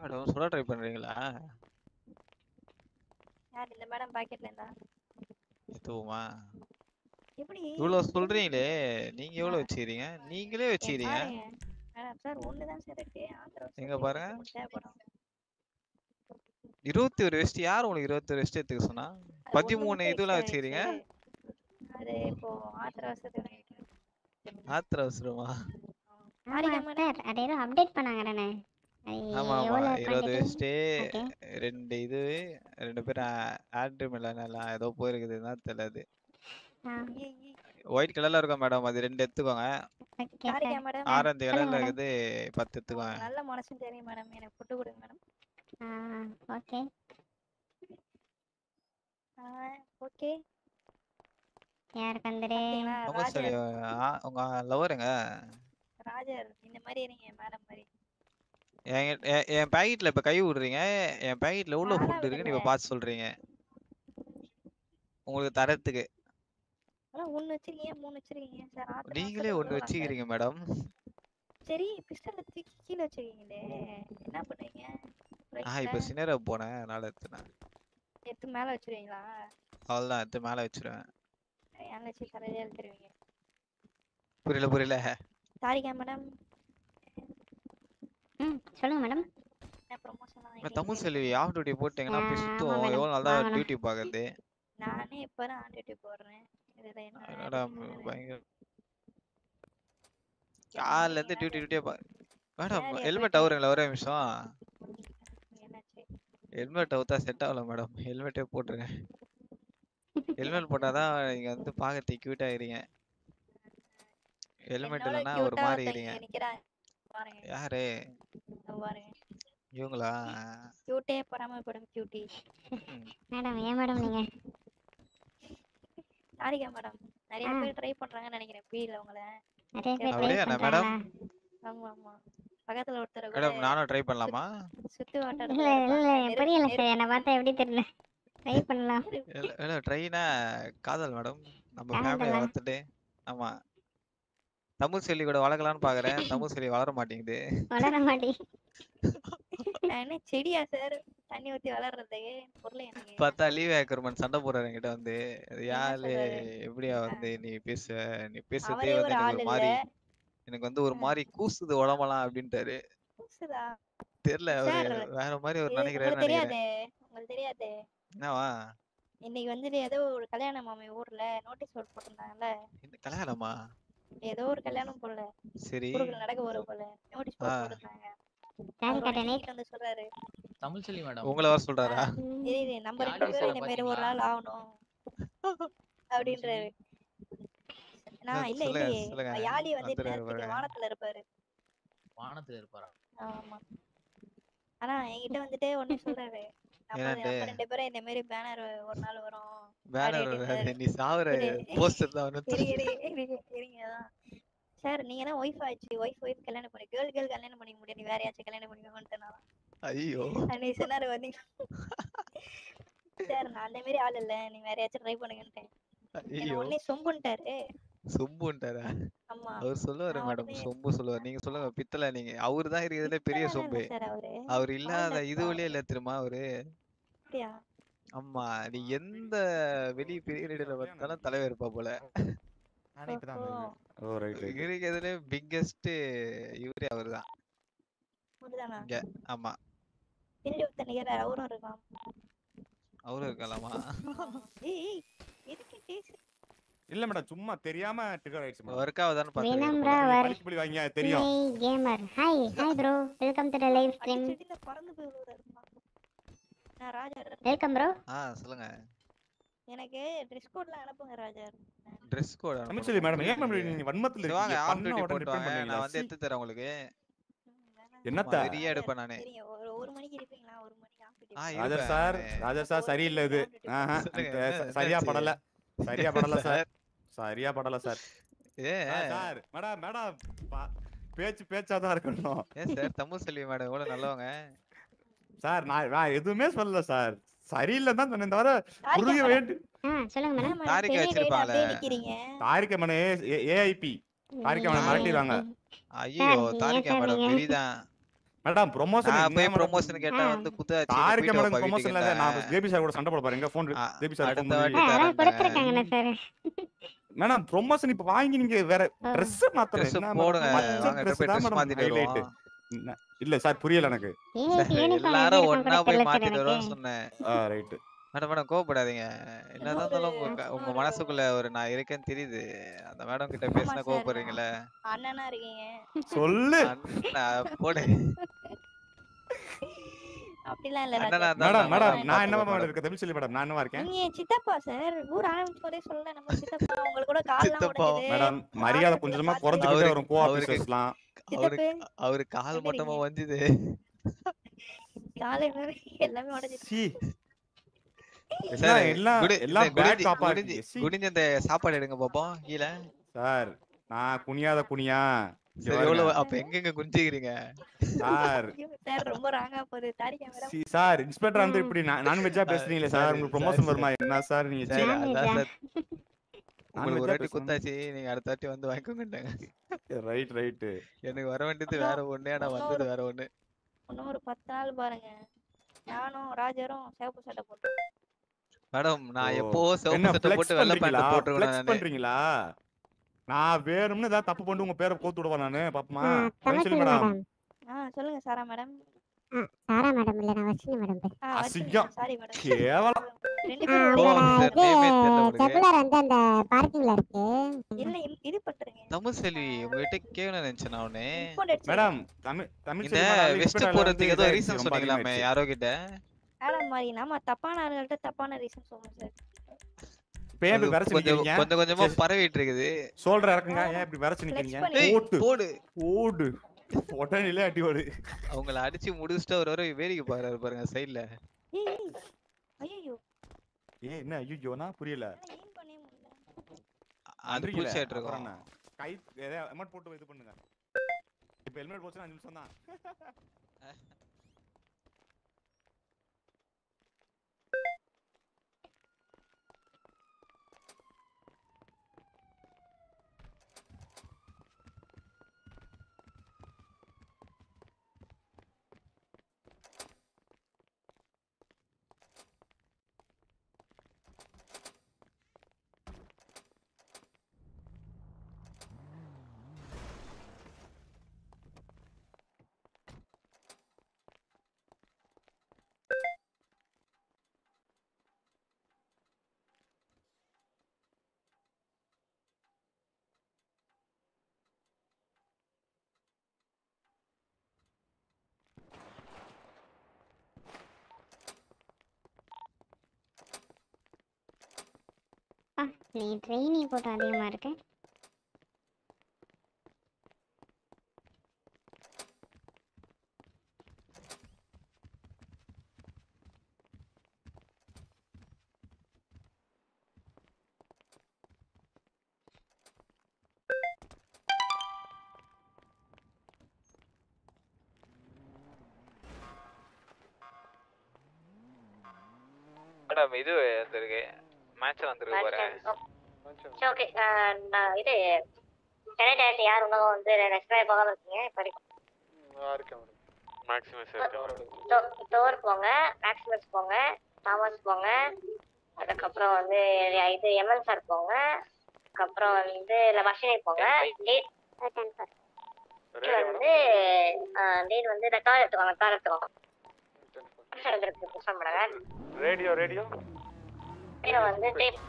Madam சொல்ல try பண்றீங்களா? யார் இந்த மேடம் பாக்கெட்ல இருந்தா? எதுவுமா? எப்படி? இவ்வளவு சொல்றீங்களே நீங்க எவ்வளவு வச்சுக்கிறீங்க? நீங்களே பாருங்க. மேடம் சார் ஒண்ணுதான் சார் இருக்கு. எங்க பாருங்க. இருபத்தி ஒரு வெஸ்ட் யார் உங்களுக்கு இருபத்தி ஒரு வெஸ்ட் எடுத்துக்க சொன்னா? ஒண்ணு பதிமூணு வச்சுக்கிறீங்க? ஆயிடுச்சு. அது இப்போ ஆத்திர அவசரத்துக்கு அவசரமா அது அப்டேட் பண்ணாங்கண்ணே அது ஆமா ஆமா. இருபது ஓகே. ரெண்டு இது ரெண்டு பேரும் ஆண்ட்ரி மில்லனெல்லாம் ஏதோ போயிருக்குதுன்னா தெரியல ஆ. ஏய், ஏய், ஒயிட் கலர்ல இருக்கும் மேடம் அது ரெண்டு எடுத்துக்கோங்க. ஆரஞ்சு கலர்ல. இருக்குது பத்து எடுத்துக்கோங்க. நல்ல தெரியும் மேடம் எனக்கு புட்டு கொடுங்க மேடம் ஓகே. ஓகே. உங்க லவருங்க ராஜர் இந்த மாதிரி இருங்க மேடம் மாதிரி. என் பாக்கெட்ல இப்ப கை விடுறீங்க. என் பாக்கெட்ல எவ்வளவு ஃபுட் இருக்கு நீங்க விடல. பார்த்து சொல்றீங்க. உங்களுக்கு தரத்துக்கு. ஒண்ணு வச்சிருக்கீங்க மூணு வச்சிருக்கீங்க. சார் நீங்களே சார். வச்சுக்கிறீங்க மேடம். சரி பிஸ்டல்ல தூக்கி கீழே வச்சிருக்கீங்களே. என்ன பண்ணுவீங்க? நான் இப்ப சினரா போனேன். அதனால எடுத்துனேன் எடுத்து மேல வச்சிருவீங்களா? அவ்வளவுதான் எடுத்து மேல வச்சிருவேன். என் வச்சு தலையில எழுத்துருவீங்க புரியல புரியல. சாரிக்கா மேடம் ம் சொல்லுங்க madam. Tamil Selvi off duty போட்டீங்கன்னா madam. எவ்வளவு நல்லா. டியூட்டி பாக்குறது? நானே இப்பதான் ஆன் டியூட்டி போடுறேன். இதுல என்ன என்னடா. பயங்கர காலைல இருந்து டியூட்டி டியூட்டியா பா மேடம் ஹெல்மெட் அவருங்களா ஒரே நிமிஷம். ஹெல்மெட் அவுத்தா செட் ஆகல மேடம். ஹெல்மெட்டே போட்டுருங்க ஹெல்மெட் போட்டாதான் நீங்க வந்து பாக்கறதுக்கு கியூட் ஆகிறீங்க ஹெல்மெட் இல்லைன்னா ஒரு மாதிரி பாருங்க யாரு? இவங்களா? கியூட்டே பொறாமப்படும் கியூட்டி மேடம் ஏன் மேடம் நீங்க? சாரிக்கா மேடம். நிறைய. பேர் ட்ரை பண்றாங்கன்னு நினைக்கிறேன். பீல உங்கள. நிறைய பேர் ட்ரை மேடம்? ஆமா ஆமா. பக்கத்துல ஒருத்தர் கூட மேடம் நானும் ட்ரை பண்ணலாமா? சுத்து இல்ல வட்டாரத்துல இல்ல. புரியல சார். என்னை பார்த்தா எப்படி தெரியல. ட்ரை பண்ணலாம். இல்ல இல்ல ட்ரைனா காதல் மேடம். நம்ம? ஃபேமிலியை வளர்த்துட்டு ஆமா. தமிழ் செல்வி கூட வளர்க்கலாம்னு பாக்குறேன். தமிழ் செல்வி வளர மாட்டேங்குது. வளர மாட்டி நான் என்ன செடியா சார்? தண்ணி ஊத்தி வளர்றது பொருள் எனக்கு. பார்த்தா லீவ் ஆக்கர்மன் சண்டை போடுறாரு என்கிட்ட வந்து. யாரு? எப்படியா வந்து நீ பேசுவ நீ பேசுறதே வந்து ஒரு எனக்கு மாதிரி எனக்கு வந்து ஒரு மாதிரி கூசுது உடம்பெல்லாம் அப்படின்ட்டாரு. தெரியல அவரு வேற மாதிரி ஒரு நினைக்கிறாரு தெரியாதே? உங்களுக்கு தெரியாதே? என்னவா? இன்னைக்கு வந்துட்டு ஏதோ ஒரு கல்யாணம் மாமி ஊர்ல நோட்டீஸ் போர்டு போட்டிருந்தாங்கல்ல. இந்த கல்யாணமா? ஏதோ ஒரு கல்யாணம் போல. சரி. நடக்க போற போல. நோட்டீஸ் சொல்றாரு. தமிழ் செல்வி மேடம். உங்களை வர சொல்றாரா? தெரியுது நம்ம ரெண்டு பேரும் இந்த மாதிரி ஒரு? நாள் ஆகணும். அப்படின்றாரு. நான் இல்ல இல்லையே. யாழி வந்து. வானத்துல இருப்பாரு. வானத்துல இருப்பாரா? ஆமா. ஆனா என்கிட்ட வந்துட்டு ஒண்ணு சொல்றாரு. நம்ம ரெண்டு பேரும் இந்த மாதிரி பேனர் ஒரு நாள் வரும். பேனர் அப்படின்றாரு. நீ சாவுற இரு. போஸ்டர் தான் சார் நீங்க தான் ஒய்ஃப் ஆச்சு? ஒய்ஃப் ஒய்ஃப் கல்யாணம் பண்ணி கேர்ள் கேர்ள் கல்யாணம் பண்ணிக்க முடியாது. நீ வேற யாச்சும் கல்யாணம் பண்ணிக்கோன்ட்டு நான் ஐயோ சொன்னாரு வந்தீங்க சார் நான் அந்த மாதிரி ஆள் இல்ல. நீ வேற யாச்சும் ட்ரை பண்ணுங்கன்ட்டேன். உடனே சொம்புன்ட்டாரு. சொம்புன்ட்டாரா? ஆமா. அவர் சொல்லுவாரு மேடம் சொம்பு சொல்லுவாரு. நீங்க சொல்லுங்க பித்தளை நீங்க. அவரு தான் இருக்கிறதுல பெரிய சொம்பு. அவரு? அவர் இல்லாத ஆளுநர் இதுவுலயே இல்ல தெரியுமா அவரு? ஆமா நீ எந்த வெளி பீரியட்ல பார்த்தாலும் தலைவர் இருப்பா போல. இருக்கிறதுல பிக்கெஸ்ட் இவரே அவர்தான்? முடிதானா இங்க ஆமா. அவரும் இருக்கலாம்? இல்ல மேடம் சும்மா தெரியாம ட்ரிகர் ஆயிடுச்சு மேடம் ஒர்க் ஆகுதான்னு பாத்துருக்கேன் வினம்ரா போல. வர் பழிக்கு பழி வாங்கியா? தெரியும். Gamer hi hi bro welcome to the live stream அடிச்சடியில பறந்து போய் நான் ராஜா வெல்கம் ப்ரோ ஆ சொல்லுங்க. எனக்கு ட்ரெஸ் கோட்லாம் அனுப்புங்க ராஜா ட்ரெஸ் கோட் தமிழ்ச்செல்வி மேடம் ஏன் மேடம் நீங்க வன்மத்துல வாங்க இருக்கீங்க? ஆஃப் பண்ண டியூட்டி உடனே போட்டு ரிப்பேர் வாங்க. நான் வந்து எடுத்து தரேன் உங்களுக்கு. என்னத்த? வெறியா எடுப்பேன் நானு. ஒரு மணிக்கு இருப்பீங்களா? ஒரு மணிக்கு ஆஃப் ஆ, ராஜர் இருப்பேன். சார். ராஜர் சார் சரியில்லை இது. சரியா? படல. சரியா படல சார் சரியா படல சார். ஏ. சார், மேடம் மேடம் பா- பேச்சு பேச்சாதான் இருக்கணும். ஏன் சார் தமிழ் செல்வி மேடம் எவ்வளவு நல்லவங்க. சார் நான் நான் எதுவுமே சொல்லல சார். சரியில்லைன்னு தான் சொன்னேன் தவிர புரிய வேண்டி தாரிக்கா வச்சிருப்பாங்களே. நிக்கிறீங்க. Tarika madam AIP Tarika madam மிரட்டிடுவாங்க ஐயோ தாரிக்கா மேடம் பெரியதான் மேடம் ப்ரொமோஷன் நான் போய் ப்ரொமோஷன் கேட்டா. வந்து குத்தாச்சு யாருக்கு மேடம் வீட்டுக்கு ப்ரொமோஷன் இல்ல நான் ஜேபி சார் கூட சண்டை போட பாருங்க ஃபோன் ஆ, ஜேபி சார் அடுத்த வாட்டி தரேன். சார்? மேடம் ப்ரொமோஷன் இப்ப வாங்கி நீங்க வேற மாத்தணும். ட்ரெஸ் என்ன போடுங்க? இல்ல சார் புரியல எனக்கு. எல்லாரும் ஒண்ணா போய் மாத்திட்டு எனக்கு. சொன்னேன். ரைட் மேடம் மேடம் கோவப்படாதீங்க. என்னதான் இருந்தாலும் உங்க உங்க மனசுக்குள்ள ஒரு நான் இருக்கேன்னு தெரியுது. அந்த மேடம் கிட்ட பேசினா. கோவப்படுறீங்களே? அண்ணனா இருக்கீங்க. சொல்லு. அண்ணா, போடு. அப்படிலாம் இல்ல. மேடம் நான் மேடம் மேடம் நான் என்னவா பார்த்துக்கிறேன் மேடம். இருக்கு தமிழ் சொல்லி மேடம்? நான் என்னவா இருக்கேன்? நீங்க என் சித்தப்பா சார் ஊர் ஆரம்பிச்சு போதே சொல்ல நம்ம சித்தப்பா உங்களுக்கு கூட கால்லாம் சித்தப்பா. உடைஞ்சது மேடம் மரியாதை கொஞ்சம் அவருக்கு- வரும் கோ ஆபீசர்ஸ்லாம் அவருக்கு சித்தப்பு அவரு கால் மட்டுமா? வந்தது காலை எல்லாமே உடைஞ்சது சீ. சார் எல்லாம் எல்லாம் குடி- எல்லாம் இந்த பேட் குடிஞ்சு- காப்பா குடிஞ்சு- இருக்கு. சீ. குடிஞ்சு அந்த சாப்பாடு எடுங்க பாப்போம் கீழே. சார் நான் குனியாத குனியா. அப்ப எங்கெங்க குஞ்சிக்கிறீங்க சார். சார் ரொம்ப ராங்கா போகுது. தாடி கேமரா சி சார் இன்ஸ்பெக்டர் வந்து இப்படி நான்வெஜ்ஜா பேசுறீங்களே சார் உங்களுக்கு ப்ரொமோஷன். வருமா? என்ன சார் நீங்க உங்களுக்கு ஒரு வாட்டி குத்தாச்சு நீங்க அடுத்த வாட்டி வந்து வாங்கிக்கோங்கட்டாங்க ரைட் ரைட் எனக்கு வர வேண்டியது வேற ஒண்ணு ஆனா வந்தது வேற ஒண்ணு. இன்னும் ஒரு பத்து நாள் பாருங்க. நானும் ராஜரும் சிவப்பு சட்டை போட்டு மேடம் நான். எப்போ சிவப்பு சட்டை flex போட்டு வெள்ளை பேண்ட் நானு. பண்றீங்களா? நான் வேணும்னு ஏதாவது தப்பு பண்ணிட்டு உங்க பேரை கோத்து விடுவா நானு பாப்பமா? தமிழ் மேடம். சொல்லுங்க சாரா மேடம். சாரா மேடம் இல்ல நான் வர்ஷினி மேடம் பேர். ஆ அசிங்கம். Sorry madam. கேவலம். வந்து அந்த பார்க்கிங்ல இருக்கு. இல்ல இது பண்றீங்க. தமிழ் செல்வி உங்ககிட்ட கேட்கணும்னு நினைச்சேன் நான் madam Tamil Tamil Selvi madam, west போறதுக்கு ஏதோ ரீசன் சொன்னீங்களாமே. யாரோ கிட்ட? மேடம் மாதிரி நாம தப்பான தப்பான ரீசன் சார். அது விரைச்சு கொஞ்சம் நிக்கிறீங்க. கொஞ்சம் கொஞ்சமா. பரவிட்டு இருக்குது சோல்டர் இறக்குங்க. ஏன் இப்படி விரைச்சு நிக்கிறீங்க? ஓட்டு. போடு. ஓடு. உடனே அடி ஓடு. அவங்கள அடிச்சு முடிச்சுட்டு ஒரு வர வேடிக்கை பாக்குறாரு பாருங்க சைடுல ஐயோ ஏ என்ன? ஐயோனா புரியல. அது அப்புறம் இருக்கோம்? கை எமௌண்ட் போட்டு இது பண்ணுங்க. இப்ப ஹெல்மெட் போச்சுன்னா அஞ்சு நிமிஷம் தான் ஆ நீ ட்ரெயினி போட்டு அதிகமா இருக்கு. மேடம் இது வந்திருக்கு மேட்ச் வந்திருக்கு பாரு சரி ஓகே நான் இது சென்னை இன்னும் வந்து ரெஸ்டாரண்ட் போகாம இருக்கீங்க இப்போ மேக்ஸிமம் டோர் போங்க மேக்ஸிமஸ் போங்க தாமஸ் போங்க அதுக்கப்புறம் வந்து இது எம்என் சார் போங்க அதுக்கப்புறம் வந்து இல்லை வர்ஷினி போங்க டேட் வந்து டேட் வந்து இந்த கார் எடுத்துக்கோங்க கார் எடுத்துக்கோங்க ரேடியோ ரேடியோ வந்து trip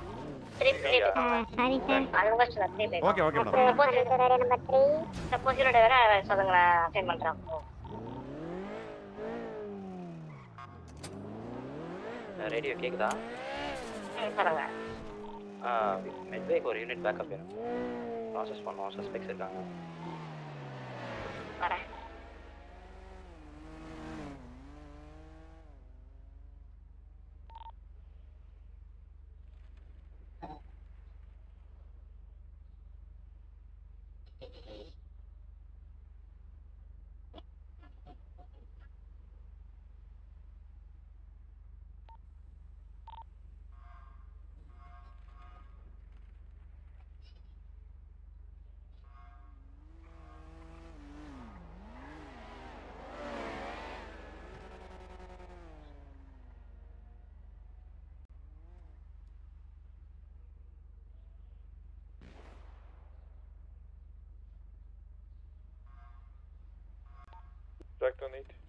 okay okay madam suppose இதோட வேற சொல்லுங்களேன் அசைன் பண்ணுறேன் ரேடியோ கேக்குதா? சொல்லுங்க. மெட்வேக்கு ஒரு யூனிட் பேக்கப் வேணும். ப்ராசஸ் பண்ணுவோம். சஸ்பெக்ட்ஸ் இருக்காங்க. வரேன். reflect on it?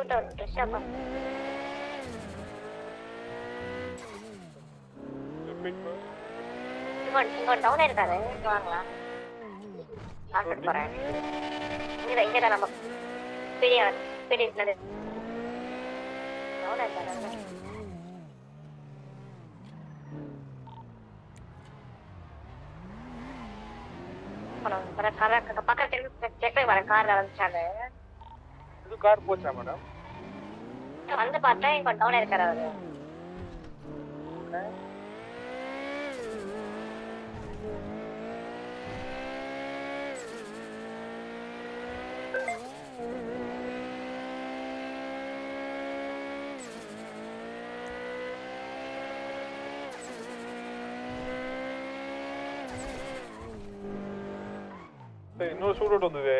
こととしたか이건 이건 너네들다네 좋아하는 거야. 안 그럴 거라. 우리가 이제 가나 막 그냥 그냥 나는 너네들다네. 그럼 그래 가라 그거 바깥에 댓글 말을 가라 하는 차는. கார் போச்சா மேடம்? வந்து பார்த்தா இங்க டவுன் இருக்காரு அவரு சரி இன்னொரு ஷூட் அவுட் வந்தது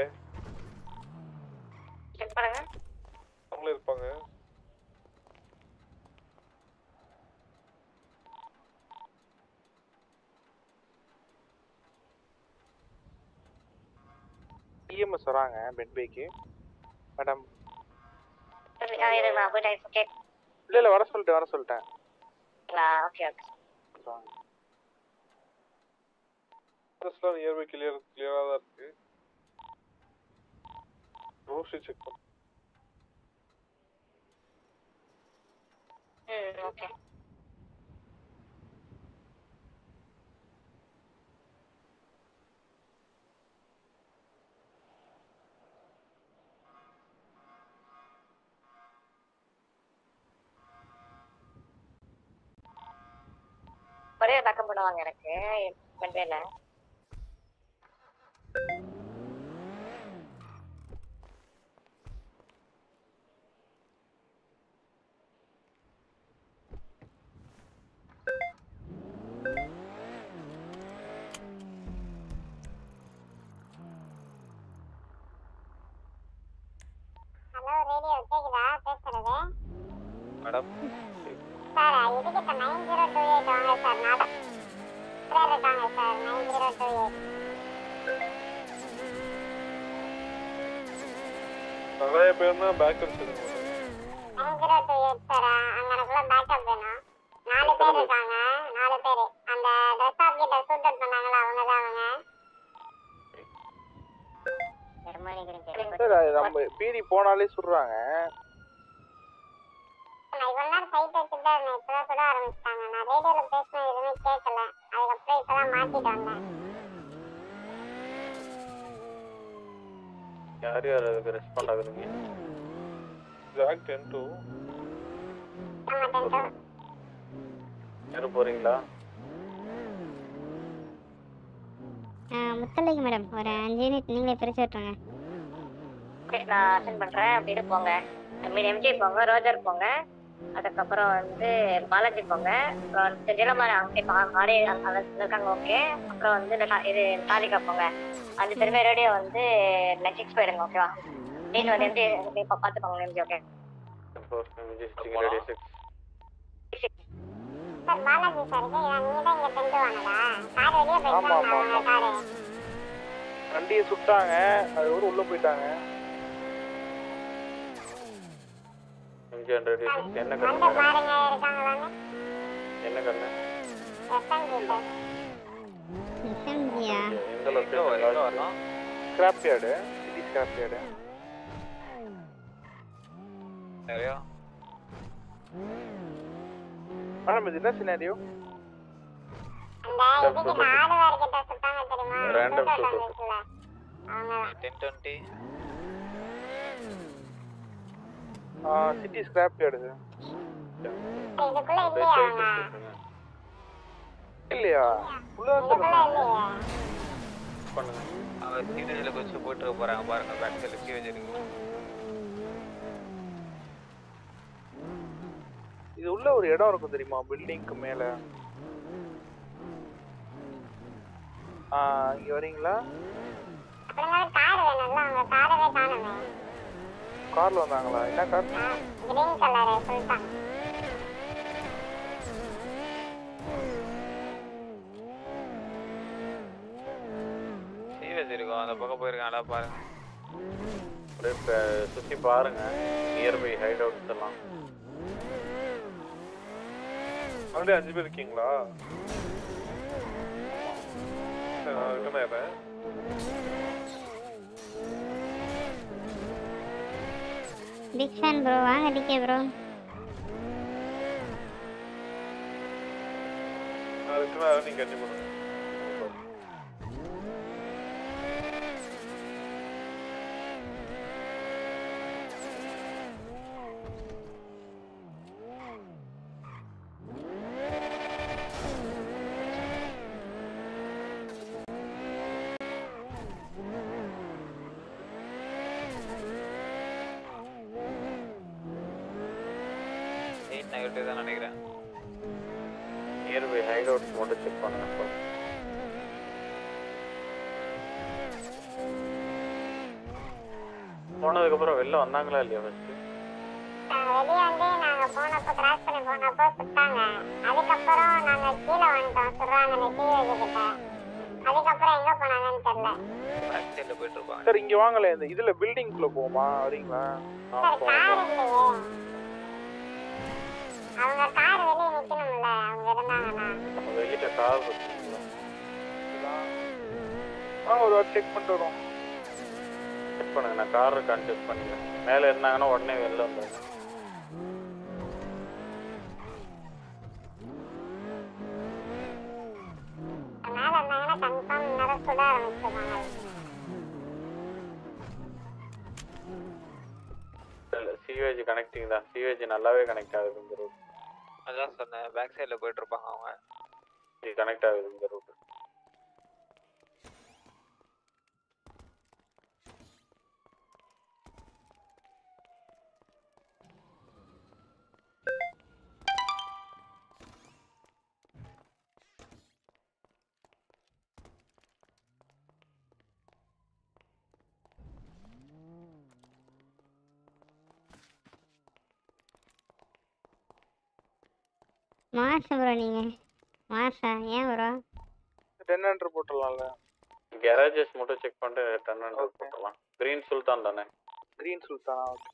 செக் பண்ணுங்க அவங்களே இருப்பாங்க இஎம்எஸ் வராங்க பெட் பேக்கு மேடம் இது நான் போய் டைப் கேட்கலாம் இல்ல இல்ல வர சொல்லிட்டேன் வர சொல்லிட்டேன். ஓகே ஓகே அட்ரஸ்லாம் நியர்பை கிளியர் கிளியரா தான் இருக்கு. ரோஸ்ட் செக் பண்ணு. ம் ஓகே ஒரே பண்ணுவாங்க எனக்கு பண்றேல நிறைய பேர் தான் பேக்கப் சொல்லுங்க ஆங்கிரத்தை ஏற்பரா அங்கனக்குள்ள பேக்கப் வேணும். நாலு பேர் இருக்காங்க நாலு பேர். அந்த ட்ரெஸ் ஆஃப் கிட்ட சூட் அவுட் பண்ணாங்களா அவங்க? தான் அவங்க சார் நம்ம பீடி போனாலே சொல்றாங்க. ஆகுறீங்க ஜாக் டென் டூ யாரும் போறீங்களா? முத்தலைக்கு மேடம். ஒரு அஞ்சு யூனிட் நீங்களே பிரிச்சு விட்டுருங்க. ஓகே நான் அசென்ட் பண்றேன். அப்படின்னு போங்க. மீன் எம்ஜி போங்க ரோஜர் போங்க. அதுக்கப்புறம் வந்து பாலாஜி போங்க. அப்புறம் இப்போ ஆடி இருக்காங்க ஓகே. அப்புறம் வந்து இது சாலிகா போங்க. அஞ்சு பேருமே ரேடியோ வந்து நெக்ஸ்ட் போயிடுங்க ஓகேவா okay ready sir Balaji sir தான் இங்க கார் வெளியே ஆமா, போயிட்டாங்க ஆமா, அவங்க காரு. வண்டியை சுட்டாங்க அது ஒரு உள்ள போயிட்டாங்க. என்ன கண்ணு? என்ன கண்ணு? எஸ்எம்ஜியா? எந்த location scrap yard city scrap yard நிறையா மேடம் இது என்ன சினாரியோ அந்த இதுகிட்ட ஆடுவார் கிட்ட சுட்டாங்க தெரியுமா Random டென்டோ shoot. இருக்குல்ல அவங்க ten twenty city scrap yard இதுக்குள்ள இல்லையா அவங்க இல்லையா உள்ள இதுக்குள்ள இல்லையா பண்ணுங்க அவர் சீனேஜில் கொஞ்சம் போயிட்டு இருக்க போறாங்க பாருங்க பேக் சைடில் கீழே இருக்கு இது உள்ள ஒரு இடம் இருக்கும் தெரியுமா? பில்டிங்க்கு மேல. ஆ இங்க வரீங்களா கார்ல வந்தாங்களா? என்ன கார்? சீவேஜ் இருக்கும். அந்த பக்கம் போயிருக்காங்களா பாருங்க. அப்படியே சுத்தி பாருங்க. நியர்பை ஹைட் அவுட்ஸ் எல்லாம் ஆல்ரெடி அஞ்சு பேர் இருக்கீங்களா சரி, நான் return ஆயிடுறேன். ஃபேன் ப்ரோ வாங்க டிகே ப்ரோ நான் பண்ணுங்க. எயிட் நெகட்டிவ் தான் நினைக்கிறேன் நியர்பை ஹைட் அவுட்ஸ் மட்டும் செக் பண்ணுங்க first. வந்தாங்களா இல்லையா ஃபர்ஸ்ட் வெளியே வந்து நாங்க போனப்போ கிராஸ் பண்ணி போனப்போ சுட்டாங்க. அதுக்கப்புறம் நாங்க கீழே வந்துட்டோம். சுடுறாங்க டிவி கிட்ட அதுக்கப்புறம் எங்க போனாங்கன்னு தெரியல. பேக் சைடில் போயிட்டு இருப்பாங்க. சார் இங்க வாங்கல இந்த இதுல பில்டிங்குள்ள போமா வரீங்களா? சார் கார் இல்லையே. அவங்க கார் வெளியே நிக்கணும்ல. அவங்க வெளியில கார் வாங்க ஒரு வாட்டி செக் பண்ணிட்டு வரோம் செக் பண்ணுங்க. நான் கார் இருக்கான்னு செக் பண்ணிக்கிறேன். மேலே இருந்தாங்கன்னா உடனே வெளில வந்துடுங்க சிவேஜ் கனெக்டிங் தான். சிவேஜ் நல்லாவே கனெக்ட் ஆகுது இந்த ரூட் அதான் சொன்னேன். பேக் சைடில் போயிட்டு இருப்பாங்க அவங்க. இது கனெக்ட் ஆகுது இந்த ரூட் மாசு ப்ரோ நீங்க. மாசா ஏன் ப்ரோ? டென் ஹண்ட்ரட் போட்டுடலாம்ல கேரேஜஸ் மட்டும் செக் பண்ணிட்டு டென் ஹண்ட்ரட் போட்டுடலாம். கிரீன் சுல்தான் தானே? கிரீன் சுல்தானா ஓகே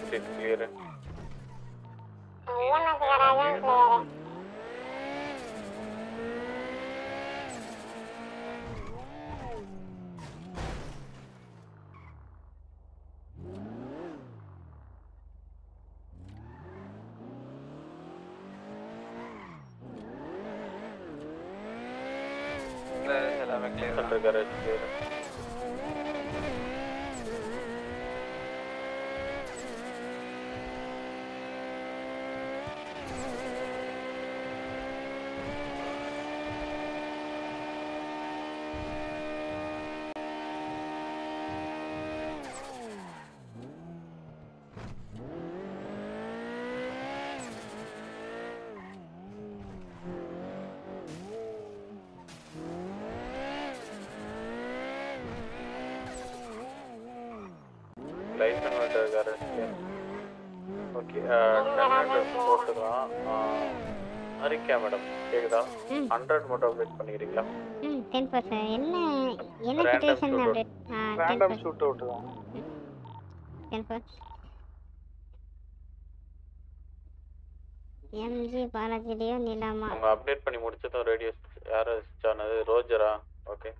ஸ்ட்ரீட் கிளியர் இஎம்எஸ் கராஜும் கிளியரு எல்லாமே clear centre garage clear liaison vendor garage clear okay ten போட்டுக்கலாம் ஹரிக்கா மேடம் கேக்குதா ம். ஹண்ட்ரட் மட்டும் அப்டேட் பண்ணிக்கிறீங்களா ம் டென் பர்சன்ட் என்ன என்ன Random சுச்சுவேஷன் shootout. அப்டேட் ஆ டென் ரேண்டம் ஷூட் அவுட் தான் எம்ஜி பாலாஜிலியோ நிலாமா? அவங்க அப்டேட் பண்ணி முடிச்சதும் ரேடியோ யார் ஆனது? ரோஜரா? ஓகே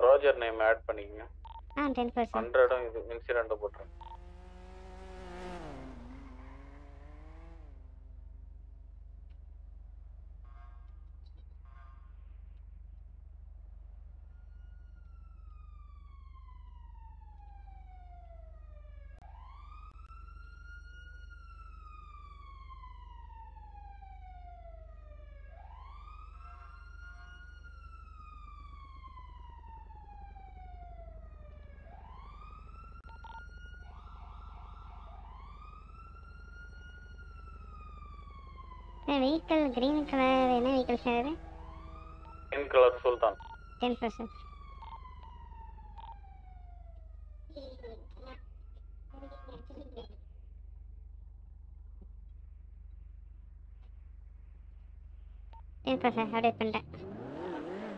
ரோஜர் நேம் ஆட் பண்ணிக்கங்க. ஆ டென் பர்சன்ட் ஹண்ட்ரடும் இது இன்சிடென்ட் போட்டுருங்க வெஹிக்கிள் கிரீன் கலர் என்ன vehicle sir green colour Sultan ten percent ten percent update பண்ணிட்டேன்.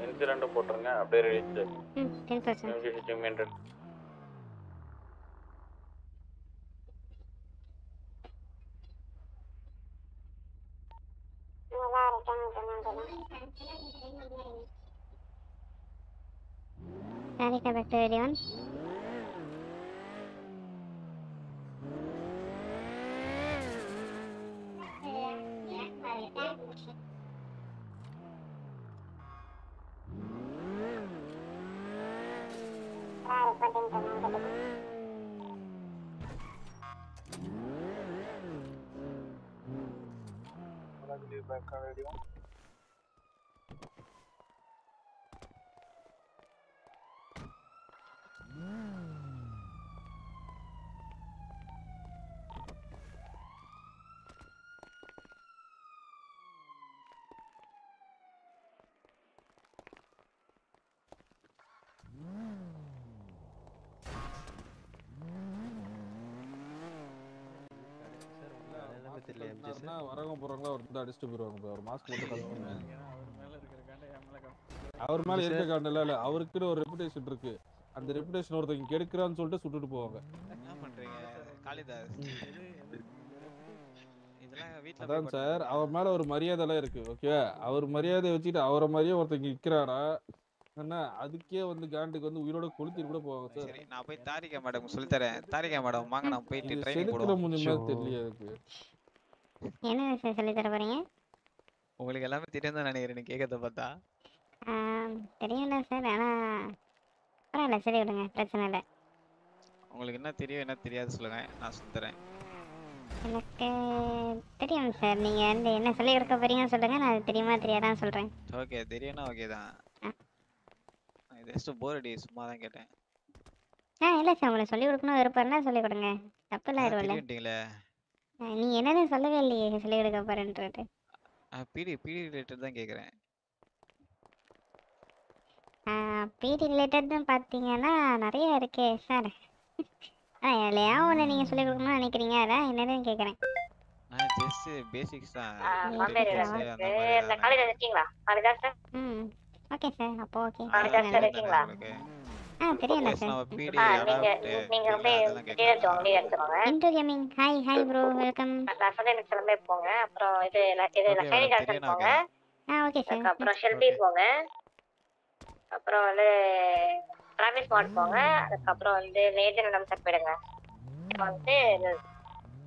இன்சிடென்ட் போட்டுருங்க அப்படியே ரெடி ம் டென் பர்சன்ட் எம்ஜிசி மெயின்டைன் நல்லா இருக்கேன் Sarika back to ready one reporting சொன்னாங்க பேக் ரேடியோ தெரியல வரவங்க போறவங்களா ஒரு வந்து அடிச்சுட்டு போயிருவாங்க ஒரு மாஸ்க் போட்டு கலந்துங்க அவர் மேல இருக்கிற காண்ட என் மேல காமிச்சு. அவர் மேல இருக்க காண்டல இல்ல. அவருக்குன்னு ஒரு ரெப்புடேஷன் இருக்கு. அந்த ரெப்புடேஷன் ஒருத்தங்க கெடுக்கிறான்னு சொல்லிட்டு சுட்டுட்டு போவாங்க. என்ன பண்றீங்க? காளிதாஸ். இதெல்லாம் வீட்ல போய் அதான் சார். அவர் மேல ஒரு மரியாதை எல்லாம் இருக்கு ஓகே அவர் மரியாதையை வச்சுட்டு அவரை மாதிரியே ஒருத்தங்க நிக்கிறாரா? என்ன? அதுக்கே வந்து காண்டுக்கு வந்து உயிரோட கொளுத்திட்டு கூட போவாங்க சார். சரி நான் போய் தாரிகா மேடம் சொல்லி தரேன். தாரிகா மேடம் வாங்க நான் போயிட்டு ட்ரைனிங் செதுக்கிற போடுவோம். தெரியல என்ன விஷயம் சொல்லி தர போறீங்க? உங்களுக்கு எல்லாமே தெரியும் தான் நினைக்கிறேன் கேட்கறத பார்த்தா. தெரியும்ல சார் ஆனா பரவாயில்ல சரி விடுங்க பிரச்சனை இல்லை. உங்களுக்கு என்ன தெரியும் என்ன தெரியாது சொல்லுங்க நான் சொல்லி தரேன். எனக்கு தெரியும் சார் நீங்க வந்து என்ன சொல்லி கொடுக்க போறீங்கன்னு சொல்லுங்க நான் தெரியுமா தெரியாதான்னு சொல்றேன். ஓகே தெரியும்னா ஓகே தான். ஜஸ்ட் போர் அடி சும்மா தான் கேட்டேன். ஆ இல்லை சார் உங்களுக்கு சொல்லி கொடுக்கணும் விருப்பம் இருந்தா சொல்லி கொடுங்க. தப்பு இல்லை நீங்க என்னதும் சொல்லவே இல்லையே சொல்லி கொடுக்க போறேன்றது. பிடி பிடி ரிலேட்டட் தான் கேட்குறேன் பிடி ரிலேட்டட்னு பார்த்தீங்கன்னா நிறைய இருக்கே சார் ஆ இல்லையா ஒன்று நீங்கள் சொல்லி கொடுக்கணும்னு நினைக்கிறீங்க? அதான் என்னதுன்னு கேட்குறேன் நான் ஜஸ்ட் பேசிக்ஸ் தான். காலேஜ் இருக்கீங்களா? ம் ஓகே சார் அப்போ ஓகே சார் இருக்கீங்களா? உங்களுக்கு ஆ தெரியல Yes, சார் நம்ம PD ஆ ஆனா நீங்க விட்டு- நீங்க இல்ல, போய் அதெல்லாம் டீ கேட்கலாம். எடுத்துவாங்க tea எடுத்துவாங்க intro gaming hi hi bro welcome நான் சொல்ல எனக்கு சிலம்பே போங்க. அப்புறம் இது இது போங்க. ஆ ஓகே சார் அதுக்கப்புறம் ஷெல்பி. போங்க. அப்புறம் வந்து டிராவிஸ் மார்ட் போங்க. அதுக்கப்புறம் வந்து நேஜன் இடம் சார் போயிடுங்க. அப்புறம் வந்து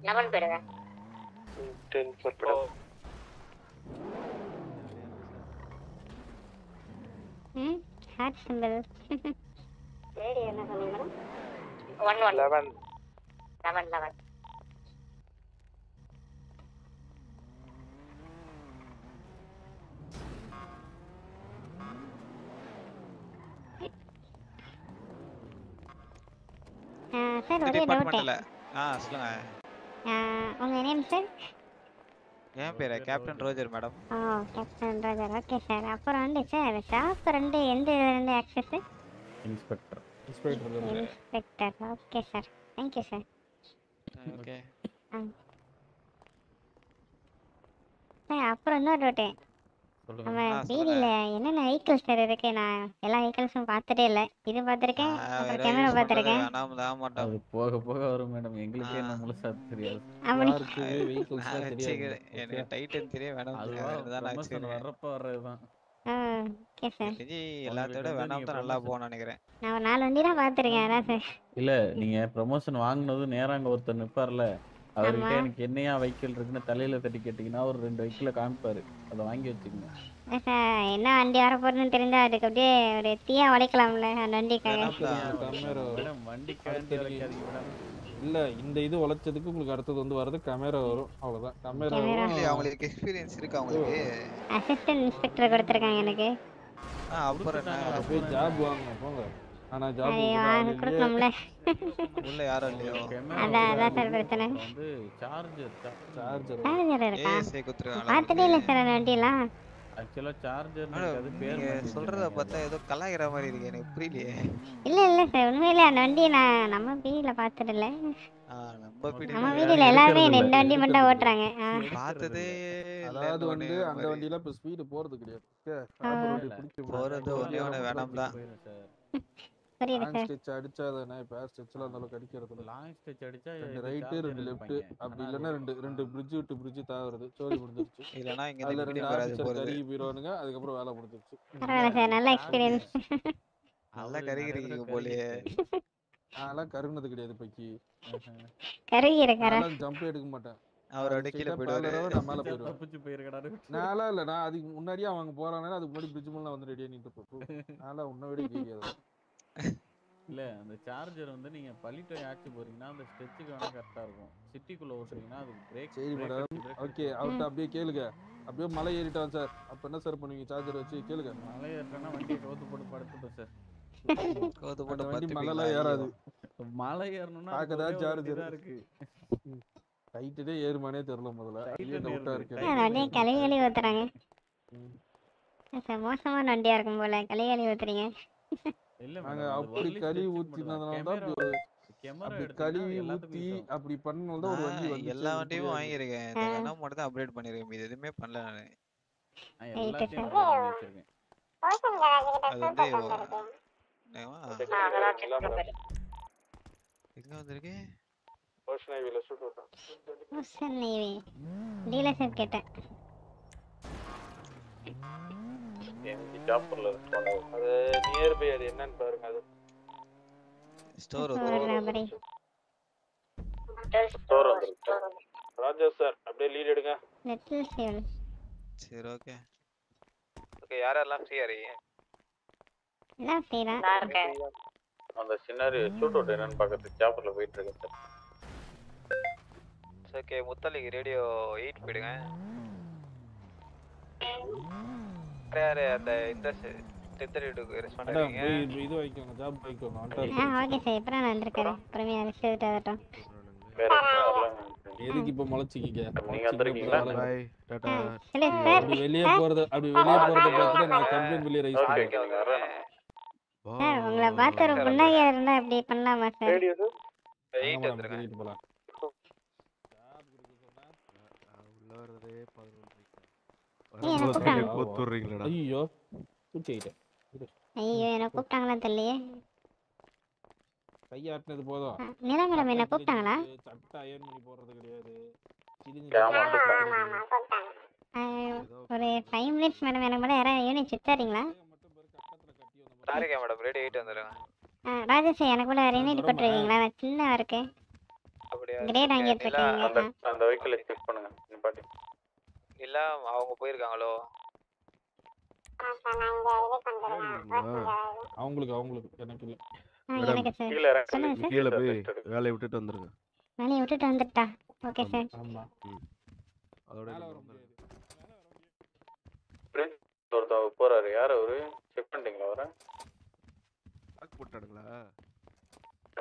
லெமன் போயிடுங்க. டென் மேடம் ம் ஹார்ட் சிம்பிள் என்ன சொன்னீங்க madam one one eleven lemon lemon sir இந்த ஒரே டவுட்டு டிபார்ட்மெண்ட்ல ஆ சொல்லுங்க. உங்கள் நேம் சார் என் பேரு captain Roger madam oh captain Roger okay sir அப்புறம் வந்து சார் ஷாப் ரெண்டு எந்த ரெண்டு access inspector inspector inspector okay sir thank you sir okay sir அப்புறம் இன்னொரு சொல்லுங்க. நம்ம. வீதியில் என்னென்ன வெஹிக்கிள்ஸ் சார் இருக்கு? நான் எல்லா வெஹிக்கிள்ஸும் பார்த்துட்டே இல்லை. இது பார்த்துருக்கேன் அப்புறம் கேமரா பார்த்துருக்கேன். வேணாம் தான் மாட்டோம். அது போக போக வரும் மேடம் எங்களுக்கே என்ன. முழுசா தெரியாது. எனக்கு டைட்டன் தெரியும் வேணாம். அதுவா தான் நான் வர்றப்ப வர்றதுதான். ஆ ஓகே சார் தெரிஞ்சு எல்லாத்த விட வந்து வேணாம் தான் நல்லா போகணும்னு நினைக்கிறேன். நான் ஒரு நாலு வண்டி தான் பார்த்துருக்கேன் அதான் சார். இல்ல நீங்க ப்ரமோஷன் வாங்குனது நேரா அங்க ஒருத்தர் நிப்பார்ல. அவர்கிட்ட. எனக்கு என்னையா வைக்கல் இருக்குன்னு தலையில தட்டி கேட்டீங்கன்னா ஒரு ரெண்டு வைக்கல காமிப்பாரு. அதை வாங்கி வச்சுக்கோங்க. என்ன வண்டி வர போறதுன்னு தெரிஞ்சா அதுக்கு அப்படியே ஒரு தீயா உடைக்கலாம்ல அந்த வண்டிக்காக இல்ல இந்த இது உழைச்சதுக்கு உங்களுக்கு அடுத்தது வந்து வரது கேமரா வரும். அவ்வளவுதான். கேமரா இல்லையா அவங்களுக்கு எக்ஸ்பீரியன்ஸ் இருக்கு அவங்களுக்கு? அசிஸ்டன்ட் இன்ஸ்பெக்டர் கொடுத்துருக்காங்க எனக்கு. அப்புறம் போய் ஜாப் வாங்கணும் போங்க. ஆனா ஜாப் வாங்க கொடுக்கணும்ல. உள்ள யாரும் இல்லையோ? அதான் அதான் சார் பிரச்சனை. வந்து சார்ஜர் சார்ஜர் சார்ஜர் இருக்கா? ஏஎஸ்ஐ குத்துருக்காங்களா பார்த்ததே இல்லை சார் அந்த வண்டியெல்லாம் ஆக்சுவலா சார்ஜர் அது பேர் சொல்றத. பார்த்தா ஏதோ கலாய்க்கிற மாதிரி இருக்கு எனக்கு புரியலையே. இல்லை இல்லை சார் உண்மையிலே அந்த வண்டியை நான் நம்ம வீதியில் பார்த்தது இல்லை நம்ம வீதியில் எல்லாருமே ரெண்டு வண்டி மட்டும் ஓட்டுறாங்க. பார்த்ததே அதாவது வந்து அந்த. வண்டியில இப்ப ஸ்பீடு போறது கிடையாது. வண்டி போறது வேணாம் தான். அடிச்சாதானே இப்ப ஏர் ஸ்டிச்லாம் அந்த அளவுக்கு அடிக்கிறது இல்ல. லாங் ஸ்டிச் அடிச்சா ரெண்டு ரெண்டு லெஃப்ட். அப்படி அது- ரெண்டு ரெண்டு பிரிட்ஜ் விட்டு பிரிட்ஜ் தாவுறது. சோழி முடிஞ்சிருச்சு. இல்லனா இங்க இருந்து ரெண்டு வராது வேலை முடிஞ்சிருச்சு. பரவாயில்ல சார் நல்ல எக்ஸ்பீரியன்ஸ் நல்லா போலயே. கருகுனது கிடையாது பைக்கி ஜம்ப் எடுக்க மாட்டேன். அவர் கீழே போயிடுவாரு. நான் மேல போயிடுவேன் தப்பிச்சு போயிருக்கடாரு. நான்லாம் இல்ல. நான் அதுக்கு முன்னாடியே அவங்க போறாங்கன்னா அதுக்கு முன்னாடி பிரிட்ஜ் மேல வந்து ரெடியா நின்று இருப்பேன் நான்லாம் உன்னை விட கேட்காது இல்ல அந்த சார்ஜர் வந்து நீங்க பள்ளிட்டோ ஆச்சு போறீங்கன்னா அந்த ஸ்டெச்சுக்கு வேணா கரெக்டா இருக்கும். சிட்டிக்குள்ள ஓட்டுறீங்கன்னா அது பிரேக் சரி மேடம் ஓகே அவர்கிட்ட அப்படியே கேளுங்க. அப்படியே மலை ஏறிட்டான் சார் அப்ப என்ன சார் பண்ணுவீங்க? சார்ஜர் வச்சு கேளுங்க. மலை ஏறினா வண்டியை கவுத்து போட்டு படுத்துட்டோம் சார் கோத்து போட்டு வண்டி பத்து மலைலாம் ஏறாது. மலை ஏறணும்னா charger. இதா இருக்கு. டைட்டே ஏறுமானே தெரியல முதல்ல. அப்படியே டவுட்டா. இருக்கு. வண்டியை கழுவி கழுவி ஊத்துறாங்க. மோசமான வண்டியா இருக்கும் போல. கழுவி ஊத்துறீங்க. இல்ல நாங்க அப்படி stitching ஊத்தினதுனால. தான். அப்படி அப்படி கழுவி ஊத்தி பண்ணனால தான் ஒரு வண்டி நான் வந்து எல்லா வண்டியும் வாங்கியிருக்கேன். இந்த மட்டும் தான் அப்டேட் பண்ணிருக்கேன் இது எதுவுமே பண்ணல நானு. எல்லாத்தையும் வச்சிருக்கேன். எங்க வந்திருக்கு? ஓஷன் ஐவில ஷூட் விட்டான் டீலர்ஷிப் கேட்டேன் எனக்கு ஜாப்பூர்ல இருக்கு அது நியர்பை அது என்னன்னு பாருங்க அது. ஸ்டோர் வந்து Store வந்துருக்கு. ராஜா சார் அப்படியே லீட் எடுங்க. சரி ஓகே ஓகே யாரெல்லாம் ஃப்ரீயா இருக்கீங்க? நான் இருக்கேன். அந்த சின்னாரி ஷூட் அவுட் என்னன்னு பார்க்கறதுக்கு ஜாப்பூர்ல போயிட்டு இருக்கேன் சார். ஓகே முத்தலிக்கு ரேடியோ எயிட் போயிடுங்க. யாரு அந்த இந்த டெத்தரிட்டுக்கு ரெஸ்பாண்ட் இது- வாங்கிக்கோங்க ஜாப் வாங்கிக்கோங்க ஆ வந்துட்டாரு ஓகே சார் இப்போ நான் வந்திருக்கேன். பொறுமையாக ரெஸ்ட் எடுத்து வரட்டும். வேற எதுவும் வரல? எதுக்கு இப்ப முளைச்சிக்கிங்க? நீங்க வந்திருக்கீங்களா? சார். வெளியே போறது அப்படி வெளியே போறத பார்த்துட்டு நான் கம்ப்ளைண்ட் வெளியே ரைஸ் ஓகே பண்ணுவேன் ஓகே வரேன் சார் உங்களை பார்த்து ஒரு புன்னகையா இருந்தா இப்படி பண்ணலாமா சார்? வந்துருங்க போலாம் ஏய், என்ன கூப்பிட்டாங்க. ஐயோ கூட்டிக்கிட்டேன் ஐயோ என்ன கூப்பிட்டாங்களா தெரியலையே. கையாட்டினது போதும். நிலா மேடம் என்ன கூப்பிட்டாங்களா? சட்டை அயன் பண்ணி போடுறது கிடையாது. ஒரு ஃபைவ் மினிட்ஸ் மேடம் எனக்கு மட்டும் யாராவது யூனிட் சுத்தாரீங்களா சாரிக்கா மேடம் ரெடி வந்துடுங்க. ராஜேஷ் எனக்கு கூட யூனிட் வருமா? போட்டுருக்கீங்களா? நான் சின்ன இருக்கு அப்படியா கிரேட் வாங்கிட்டு அந்த வெஹிக்கிளை பண்ணுங்க. நிப்பாட்டி நிலா அவங்க போயிருக்காங்களோ? அவங்களுக்கு அவங்களுக்கு எனக்கு இல்லை. கீழே போய். வேலையை விட்டுட்டு வந்துருங்க. வேலையை விட்டுட்டு வந்துட்டா. ஓகே சார் ஆமா. அதோட. முடியாது ஒருத்தவங்க போறாரு. யார் அவரு? செக் பண்ணிட்டீங்களா அவரை? லாக் போட்டானுங்களா?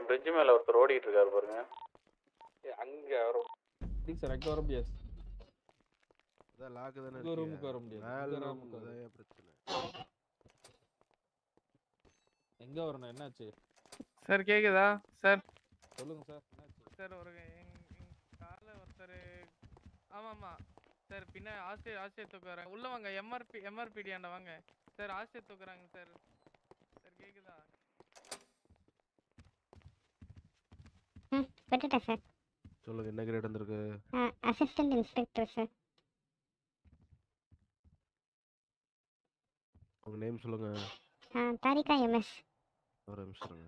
பிரிட்ஜ் மேல ஒருத்தர் ஓடிட்டு இருக்காரு பாருங்க. அங்க வரும். சார் அங்கே வர முடியாது. அதான் லாக் தானே உங்க ரூமுக்கு வர முடியாது. ரூமுக்கு பிரச்சனை? எங்க வரணும்? என்னாச்சு? சார் கேக்குதா? சார். சொல்லுங்க சார் என்னாச்சு? சார் ஒரு காரில் ஒருத்தர் ஆமாம்மா. சார் பின்ன ஆசிரியர் ஆசிரியர் தூக்குறாங்க உள்ள வாங்க எம்ஆர்பி எம்ஆர்பிடியாண்ட வாங்க. சார் ஆசிரியர் தூக்குறாங்க சார். சார் கேக்குதா? ம் விட்டுட்டேன் சார். சொல்லுங்க என்ன கிரேட் வந்திருக்கு? Assistant inspector sir. உங்க நேம் சொல்லுங்க. தாரிகா எம்எஸ் ஒரு நிமிஷம்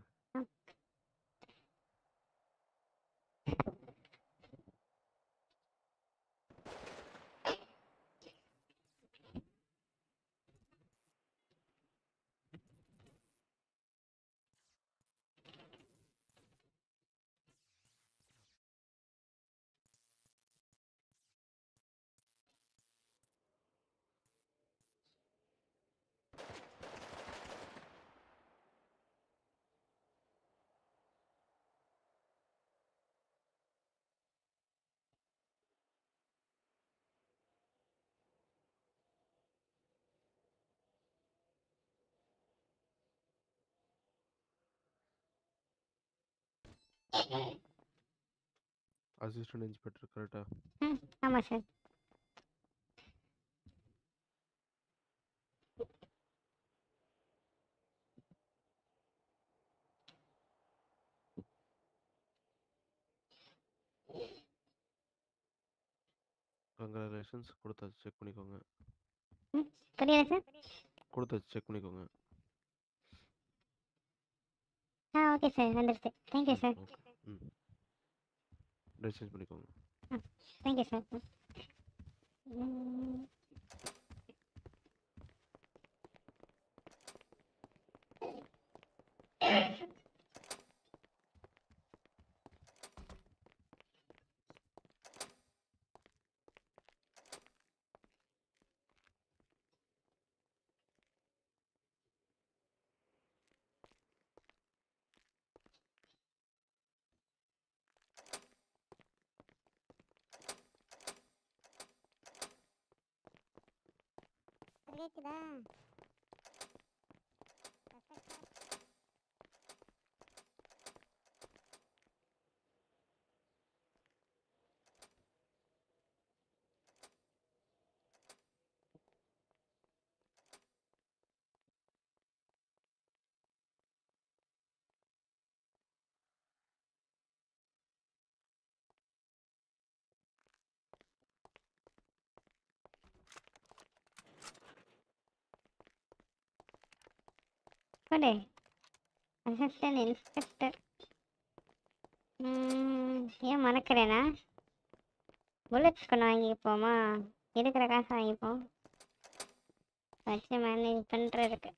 அசிஸ்டன்ட் இன்ஸ்பெக்டர் கரெக்டா ம் ஆமாம் சார் கங்க்ராச்சுலேஷன்ஸ் கொடுத்தாச்சு செக் பண்ணிக்கோங்க. புரியல சார் கொடுத்தாச்சு செக் பண்ணிக்கோங்க. ஆ ஓகே சார் வந்துடுச்சு தேங்க்யூ சார் ம் சேஞ்ச் பண்ணிக்கோங்க. தேங்க்யூ சார் ம் கேக்குதா கொடு அசிஸ்டன்ட் இன்ஸ்பெக்டர் ஏன் மறக்கிறேனா புல்லட்ஸ் கொண்டு வாங்கிப்போமா இருக்கிற காசு வாங்கிப்போம் வச்சு மேனேஜ் பண்ணுறதுக்கு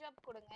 ஜாப் கொடுங்க.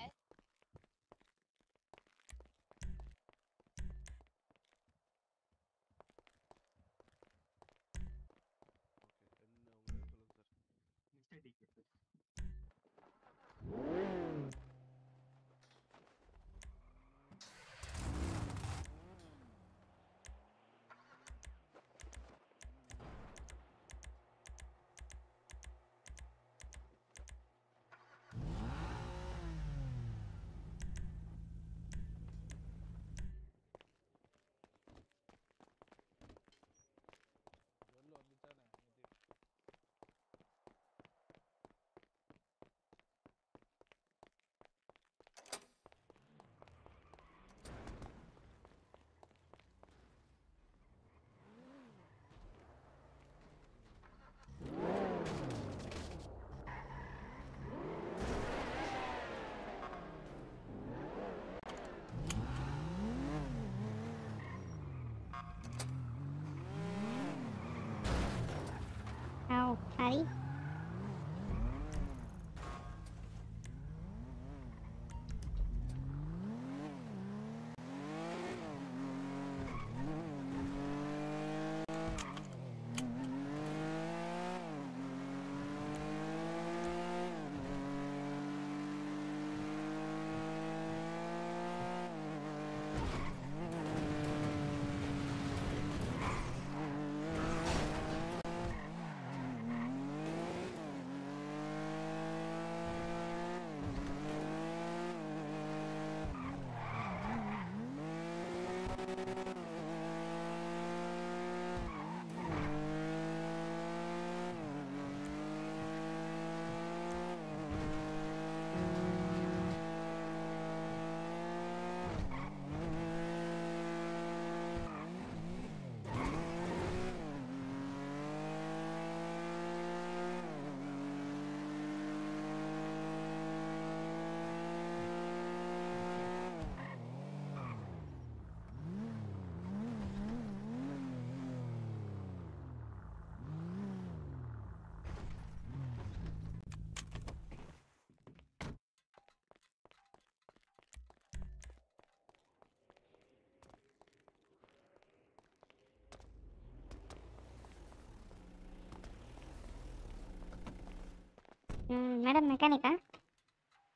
ம் மேடம் மெக்கானிக்கா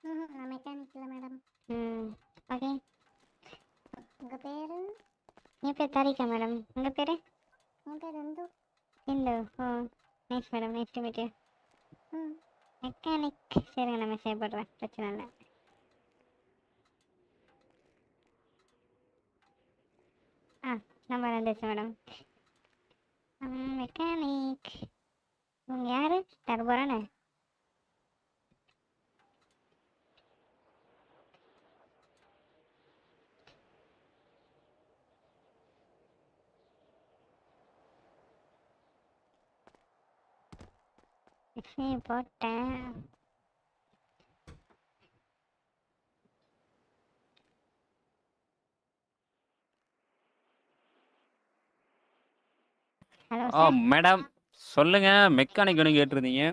நான் மெக்கானிக் இல்லை மேடம். ம் ஓகே. உங்கள் பேர்? என் பேர் தாரிகா மேடம். உங்கள் பேர்? என் பேர் Indu. Indu. Oh nice madam. Nice to meet you ம். மெக்கானிக் சரிங்க நான் மெசேஜ் போடுறேன் பிரச்சனை இல்லை. ஆ நம்பர் வந்துருச்சு மேடம் மெக்கானிக் உங்க யாரு டர்போரானே மெசேஜ் போட்டேன். ஹலோ ஆ மேடம் சொல்லுங்க மெக்கானிக் வேணும் கேட்டிருந்தீங்க.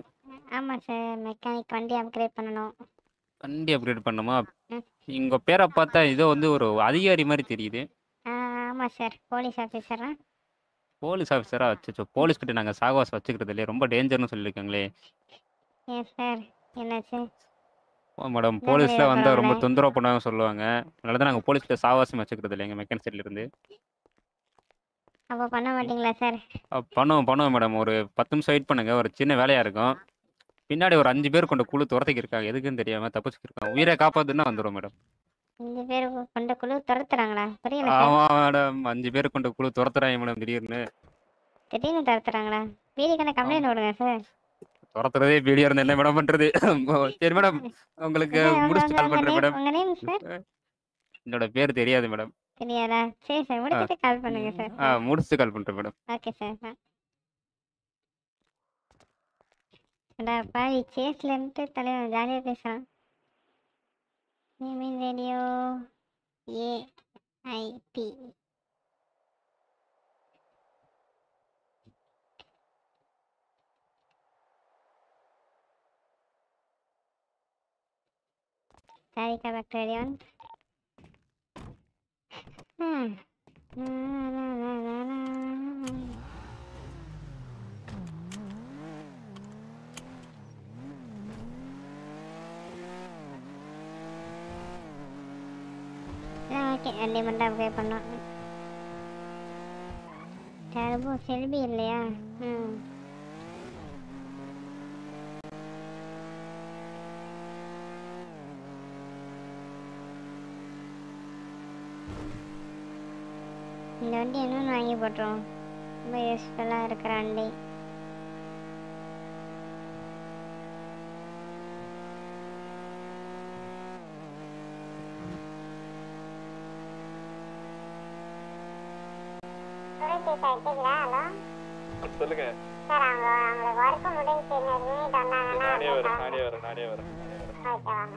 ஆமாம் சார் மெக்கானிக் வண்டி அப்கிரேட் பண்ணணும். வண்டி அப்கிரேட் பண்ணுமா? ம். உங்க பேரை பார்த்தா ஏதோ வந்து ஒரு அதிகாரி மாதிரி தெரியுது. ஆ ஆமாம் சார் போலீஸ் ஆஃபீஸரா போலீஸ் ஆஃபீஸரா அச்சோ போலீஸ் கிட்ட நாங்கள் சாகவாஸ் வச்சுக்கிறது இல்லையே ரொம்ப டேஞ்சர்னு சொல்லியிருக்காங்களே. ஏன் சார் என்னாச்சு? ஓ மேடம் போலீஸ்ல வந்தால் ரொம்ப? தொந்தரவு பண்ணுவாங்க சொல்லுவாங்க. அதனால தான் நாங்கள் போலீஸ் கிட்ட சாவாசம் வச்சுக்கிறது இல்லைங்க மெக்கானிக் சைட்ல இருந்து. அப்போ பண்ண மாட்டீங்களா சார்? பண்ணுவோம் பண்ணுவோம் மேடம். ஒரு பத்து நிமிஷம் வெயிட் பண்ணுங்க. ஒரு சின்ன வேலையா இருக்கும். பின்னாடி ஒரு அஞ்சு பேர் கொண்ட குழு துரத்திக்கு இருக்காங்க எதுக்குன்னு தெரியாம தப்பிச்சுக்கிருக்காங்க. உயிரை காப்பாத்துன்னா வந்துடும் மேடம். அஞ்சு பேர் கொண்ட குழு துரத்துறாங்களா? புரியல ஆமா மேடம். அஞ்சு பேர் கொண்ட குழு துரத்துறாங்க மேடம் திடீர்னு. திடீர்னு துரத்துறாங்களா? வீடியோக்கான கம்ப்ளைண்ட் விடுங்க சார். துரத்துறதே வீடியோ இருந்தா என்ன மேடம் பண்றது? சரி மேடம். உங்களுக்கு முடிச்சு கால் பண்றேன் மேடம். என்னோட பேர் தெரியாது மேடம். தெரியாதா? சரி சார் முடிச்சுட்டு கால் பண்ணுங்க சார். ஆ முடிச்சு கால் பண்றேன் மேடம். ஓகே சார் அடா பாவி சேஸ்ல இருந்துட்டு தலைவன் ஜாலியாக பேசுகிறான் மீன் ரேடியோ ஏஐபி சாரிக்கா பக்டேரியான் ம் ஓகே ரெண்டு மட்டும் பே பண்ணோம் டர்போ செல்பி இல்லையா? ம். இந்த வண்டி இன்னொன்று வாங்கி போட்டுருவோம் ரொம்ப யூஸ்ஃபுல்லாக இருக்கிற வண்டி. சொல்லுங்க. சார் அவங்க அவங்களுக்கு ஒர்க் முடிஞ்சு இன்னொரு யூனிட் வந்தாங்கன்னா நானே வரேன் நானே வரேன் நானே வரேன். ஓகே வாங்க.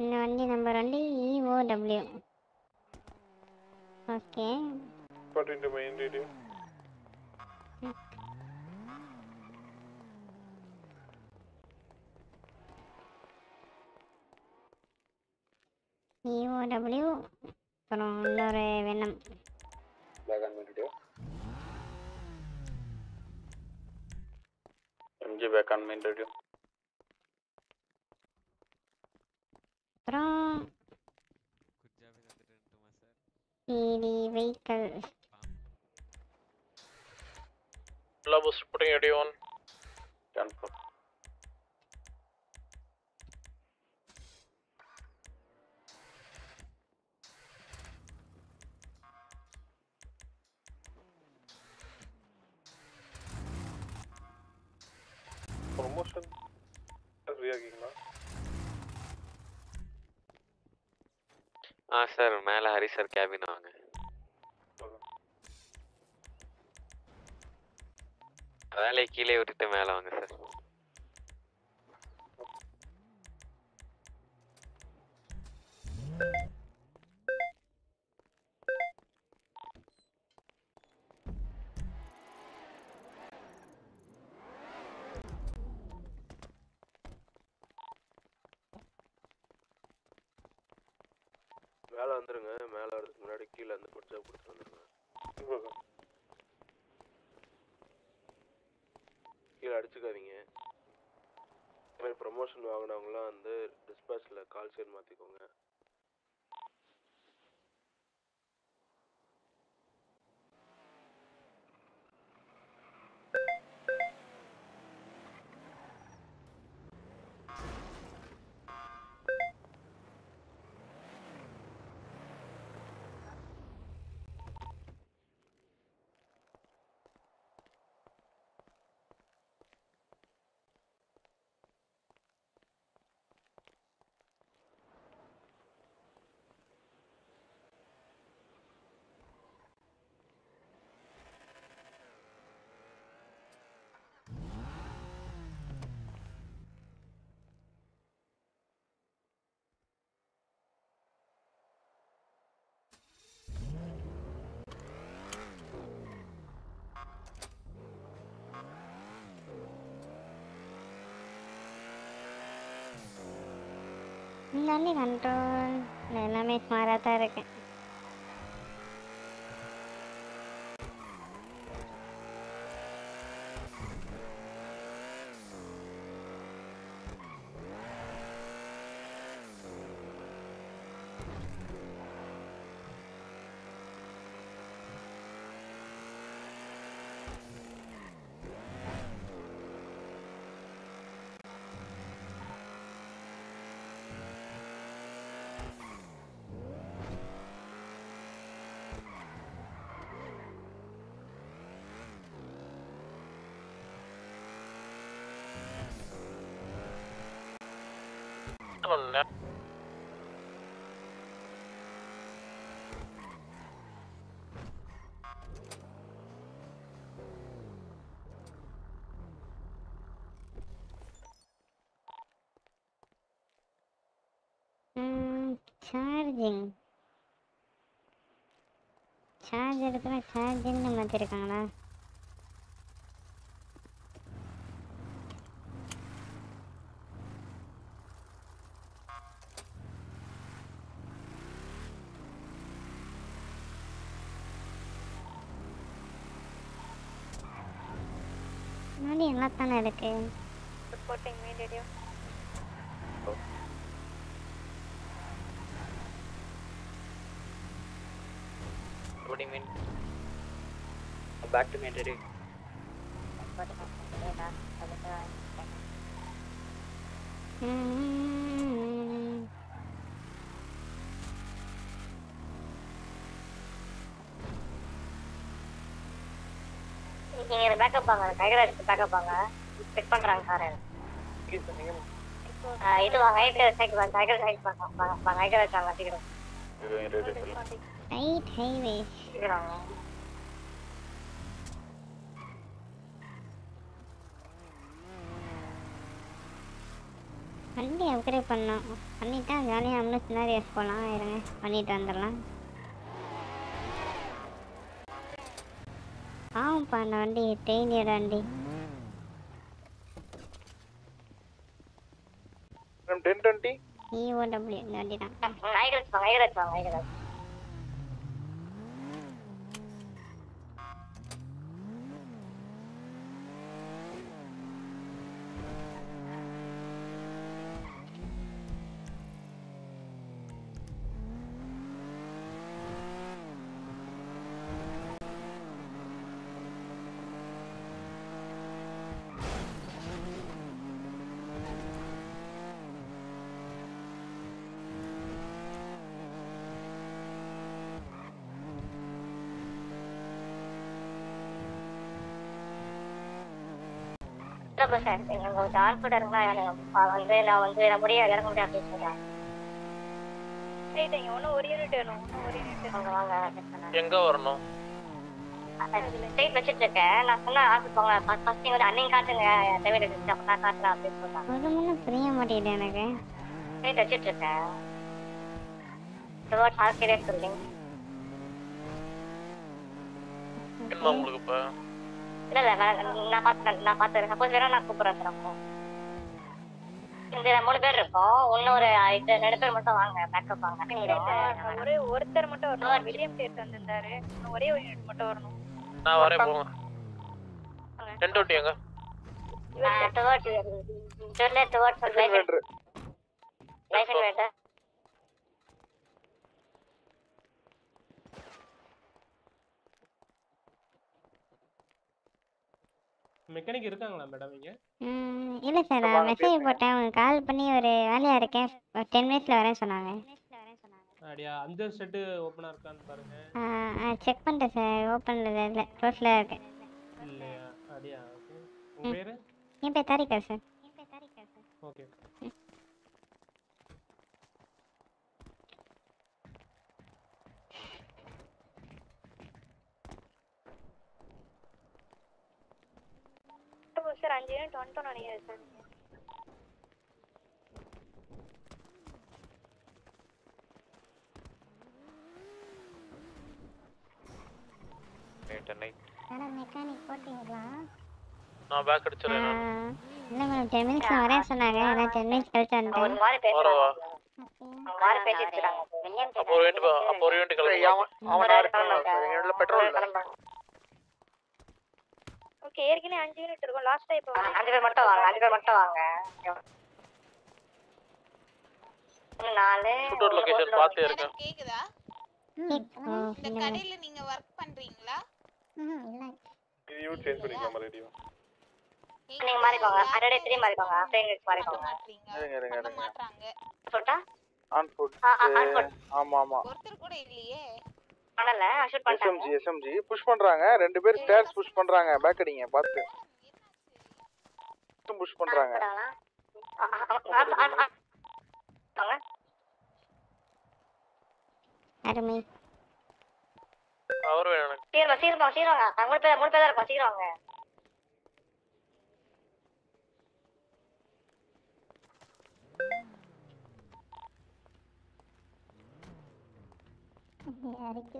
இந்த வண்டி நம்பர் வண்டி EOW okay main radio. EOW அப்புறம் இன்னொரு வெண்ணம் Back on main radio. MG back on main radio. அப்புறம் city vehicle Labus putting radio on. Confirm. Promotion. ஃப்ரீயா இருக்கீங்களா ஆ சார் மேலே ஹரி சார் கேபின் வாங்க. வேலையை கீழே விட்டுட்டு மேலே வாங்க சார். டிஸ்பேச்சில் கால் சைடு எல்லாமே கண்ட்ரோல். எல்லாமே மாறாதான் இருக்கேன். சார்ஜிங் சார்ஜ் சார்ஜிங்னு மாற்றிருக்காங்களா முன்னாடி என்ன தானே இருக்கு What do you mean? Back to me, ready. ம் நீங்க பேக்கப் வாங்க கைகளை எடுத்து பேக்கப் வாங்க செக் பண்றாங்க சார் இது வாங்க ஐடியா செக் வாங்க ஐடியா செக் வாங்க வாங்க ஐடியா வச்சாங்க சீக்கிரம் ஹைவே சீக்கிரம் வாங்க. வண்டி அப்கிரேட் பண்ணோம் பண்ணிட்டா ஜாலியாக இன்னும் சின்னாரியஸ் போகலாம் இருங்க பண்ணிட்டு வந்துடலாம். ஆமாப்பா அந்த வண்டி ட்ரெயினியோட வண்டி. டென் டுவெண்ட்டி இஓடபிள்யூ இந்த வண்டி தான் இல்ல சார் நீங்க கொஞ்சம் ஆன்சர் இருந்தா எனக்கு வந்து நான் வந்து நான் முடியாது இறங்க முடியாது அப்படின்னு சொல்றேன். ரைட் இங்க ஒன்றும் ஒரு யூனிட் வேணும். இன்னும் ஒரு யூனிட் வாங்க வாங்க. எங்க வரணும்? ஸ்ட்ரைட் வச்சிட்டு இருக்கேன். நான் சொன்ன ஆசை போங்க ஃபர்ஸ்ட் அன்னைக்கு காட்டுங்க. டேவிட் எடுத்து அப்ப நான் காட்டுறேன் அப்படின்னு சொல்றாங்க. ஒரு முன்னும் புரிய மாட்டேங்குது எனக்கு. ஸ்ட்ரைட் வச்சிட்டு இருக்கேன். டுவர்ட்ஸ் ஆர்கிடெக்ட் பில்டிங் என்ன உங்களுக்கு இப்ப? இல்ல இல்ல நான் பார்த்து நான் பார்த்துறேன் சப்போஸ் வேணா நான் கூப்பிடுறேன் சார் அப்போ இந்த மூணு பேர் இருக்கோம் இன்னொரு ரெண்டு பேர் மட்டும் வாங்க பேக்கப் வாங்க ஒரே ஒருத்தர் மட்டும் வரணும் வில்லியம் டேட் வந்திருந்தாரு இன்னும் ஒரே ஒரு யூனிட் மட்டும் வரணும் நான் வரேன் போங்க டென் டுவெண்ட்டி எங்க டுவர்ட்ஸ் தெரியல டுவர்ட்ஸ் லைஃப் இன்வெர்டர் மெக்கானிக் இருக்காங்களா மேடம் இங்க? ம் இல்லை சார் நான் மெசேஜ் போட்டேன். அவங்க கால் பண்ணி ஒரு வேலையாக இருக்கேன். ஒரு டென் மினிட்ஸில் வரேன்னு சொன்னாங்க. அப்படியா? அந்த ஷெட்டு ஓப்பனா இருக்கான்னு பாருங்க. செக் பண்ணிட்டேன் சார் ஓப்பனில் இல்லை க்ளோஸில் இருக்கு இல்லையா? அப்படியா? ஓகே உங்க பேரு? என் பேர் தாரிகா சார் ஓகே சார் அஞ்சு யூனிட் வந்துட்டோம் நினைக்கிறேன் சார் மேடம் மெக்கானிக் போட்டீங்களா? நான் பேக் நான். இல்லை மேடம் சொன்னாங்க. அதான் டென் மினிட்ஸ் கழிச்சு ஒரு வந்துட்டேன் மாதிரி வரவா? பேசுறாங்க ஒரு மாதிரி பேசிட்டு இருக்காங்க வில்லியம் அப்போ ஒரு யூனிட் அப்போ ஒரு யூனிட் கிளம்பி. பெட்ரோல் ஓகே ஏற்கனவே அஞ்சு யூனிட் இருக்கும். லாஸ்ட் இப்போ அஞ்சு பேர் மட்டும் வாங்க. அஞ்சு பேர் மட்டும் வாங்க. நாலு லொகேஷன் இருக்கேன். கேக்குதா? இந்த கடையில நீங்க ஒர்க் பண்றீங்களா? சேஞ்ச் பண்ணிக்கலாமா ரேடியோ நீங்க மாறிக்கோங்க. அதோட த்ரீ மாறிக்கோங்க. மினிட்ஸ் மாறிக்கோங்க. இருங்க இருங்க சொல்லிட்டா ஆன் ஃபுட். ஆமா ஆமா. ஒருத்தர் கூட இல்லையே. பண்ணல ஷூட் பண்ணிட்டாங்க. எஸ்எம்ஜி எஸ்எம்ஜி புஷ் பண்றாங்க. ரெண்டு பேர் ஸ்டேர்ஸ் புஷ் பண்றாங்க. பேக் அடிங்க பார்த்து. புஷ் பண்றாங்க. அருமை. அவரும் எனக்கு. சீக்கிரம் வா, சீக்கிரம் வாங்க, சீக்கிரம் வாங்க. நாங்க மூணு பேர் மூணு பேர் தான் சீக்கிரம் வாங்க இறக்கி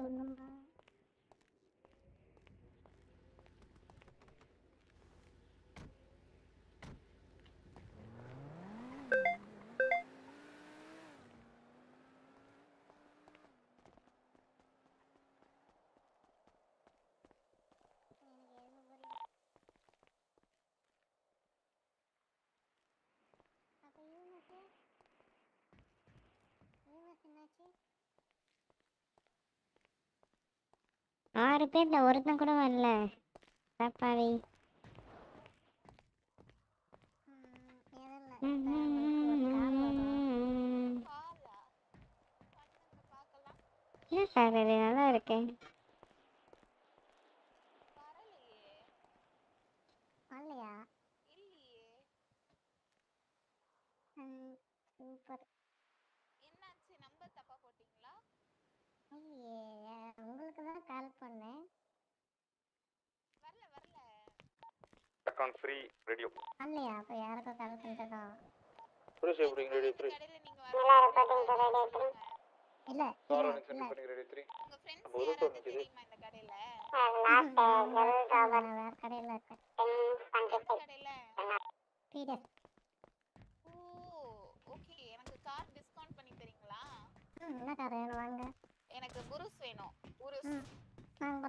ஆறு பேர்ல ஒருத்தன் கூட வரல. தப்பாவி என்ன சார் இது? நல்லா இருக்கு வரலையா ம், சூப்பர் என்னாச்சு நம்பர் தப்பா போட்டீங்களா ஐயே உங்களுக்கு தான் கால் பண்ணேன். வரல வரல. அக்கௌண்ட் ஃப்ரீ ரெடியோ வரலையா? அப்போ யாருக்கோ கால் பண்ணிட்டதோ புரியுது எப்படிங்க ரெடி த்ரீ நல்லா ரிப்போர்ட்டிங் டு ரெடி த்ரீ இல்ல கார் இல்ல சென்ட் இல்ல பண்ணி ரெடி த்ரீ உங்க ஃப்ரெண்ட்ஸ் ஒரு நிக்குது தெரியுமா இந்த கடையில? லாஸ்ட் ஜெல் டாபர் நான் வேற கடையில டுவெண்ட்டி ஃபைவ் கடையில பீடர் ஓ ஓகே எனக்கு கார் டிஸ்கவுண்ட் பண்ணி தரீங்களா? ம் என்ன கார் வேணும்? வாங்க. எனக்கு புருஸ் வேணும். புருஸ்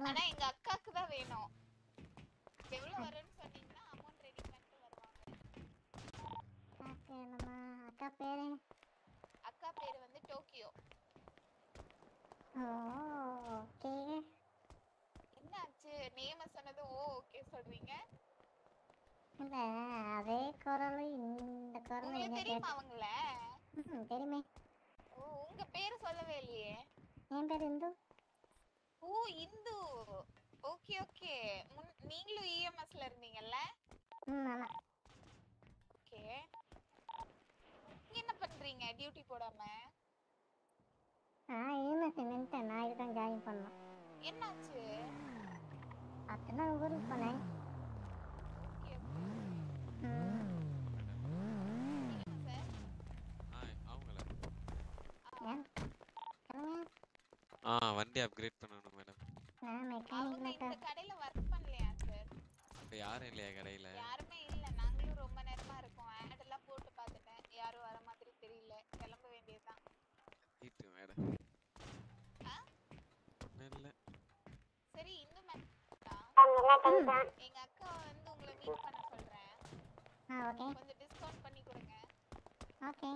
ஆனா எங்க அக்காக்கு தான் வேணும். எவ்வளவு வரும்னு சொன்னீங்கன்னா அமௌண்ட் ரெடி பண்ணிட்டு வருவாங்க. அக்கா வேணுமா அக்கா பேரு? அக்கா பேரு வந்து டோக்கியோ. ஓகே. என்னாச்சு? நேம சொன்னது ஓ ஓகே சொல்றீங்க. இல்ல அதே குரல் இந்த குரல் தெரியுமா அவங்கள? தெரியுமே. ஓ உங்க பேரு சொல்லவே இல்லையே. என் பேர் Hindu oh Hindu okay okay நீங்களும் இஎம்எஸ்ல இருந்தீங்கல்ல ம் ஆமா ஓகே நீங்க என்ன பண்றீங்க டியூட்டி போடாம நான் யூனிஸ் நின்ட்டேன் நான் இதுதான் ஜாயின் பண்ணோம் என்னாச்சு நாள் ஊருக்கு போனேன் ம் அவங்கள ஏன் சொல்லுங்க ஆ வண்டி அப்கிரேட் பண்ணணும் மேடம் நான் அவங்க மெக்கானிக் இந்த கடையில ஒர்க் பண்ணலையா சார் இப்போ யாரும் இல்லையா கடையில்? யாருமே இல்ல. நாங்களும் ரொம்ப நேரமா இருக்கோம். ஆட் எல்லாம் போட்டு பார்த்துட்டேன். யாரும் வர மாதிரி தெரியல. கிளம்ப வேண்டியதுதான். ஈட்டு மேடம் இல்லை. சரி இந்து மேம் எங்க அக்கா வந்து உங்களை மீட் பண்ண சொல்றேன். ஆ ஓகே கொஞ்சம் டிஸ்கவுண்ட் பண்ணி கொடுங்க. ஓகே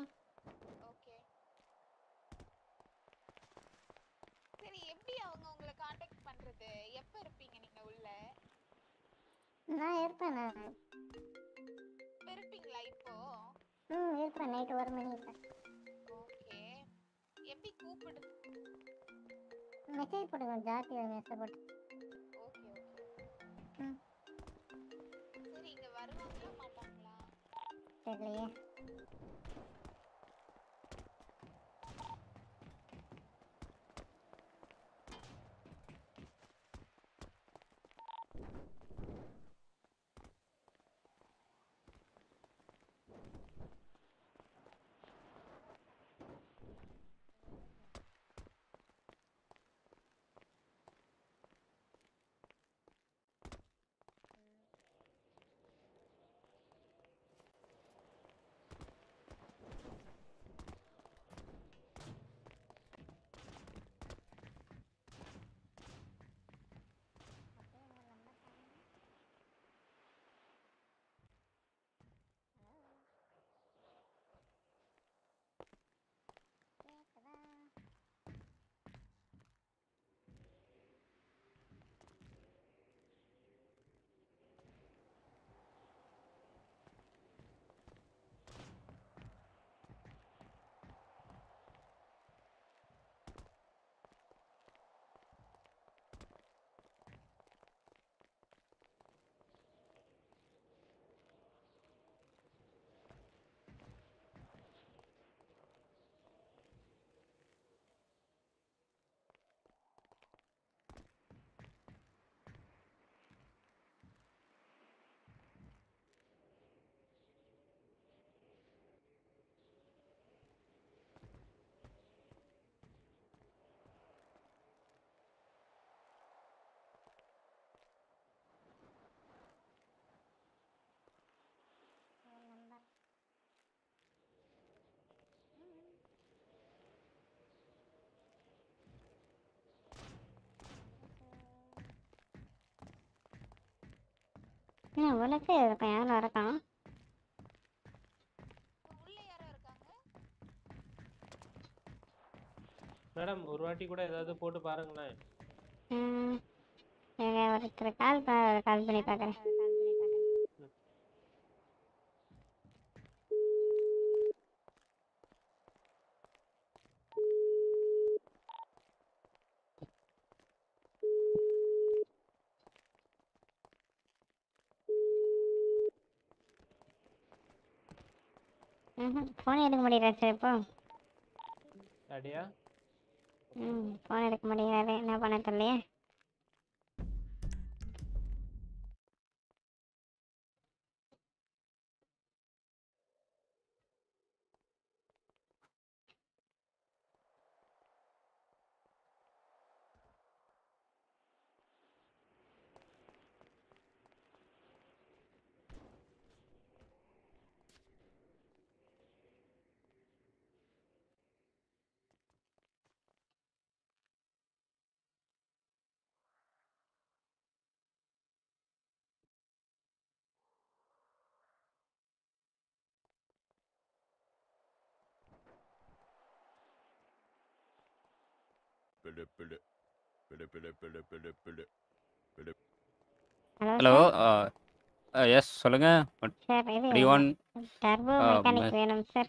சரி எப்படி அவங்க உங்களை காண்டாக்ட் பண்றது எப்ப இருப்பீங்க நீங்க உள்ள? நான் இருப்பேன் நான். இருப்பீங்களா இப்போ? ம் இருப்பேன். நைட்டு ஒரு மணி இருப்பேன். ஓகே. எப்படி கூப்பிடு? மெசேஜ் போடுங்க. ஜாத்தி மெசேஜ் போட்டு. Okay okay. ம். சரி இங்க வருவாங்களா மாட்டாங்களா? தெரியலையே. உனக்கு இருக்கும் யாரும் இருக்கான் மேடம் ஒரு வாட்டி கூட ஏதாவது போட்டு பாருங்களேன். ஒருத்தர் கால் கால் பண்ணி பார்க்குறேன் ம் ஃபோன் எடுக்க முடியல சார் இப்போ. அப்படியா? ம் ஃபோன் எடுக்க முடியாது என்ன பண்ண தெரியலையே? ஹலோ எஸ் சொல்லுங்க. மெக்கானிக் வேணும் sir.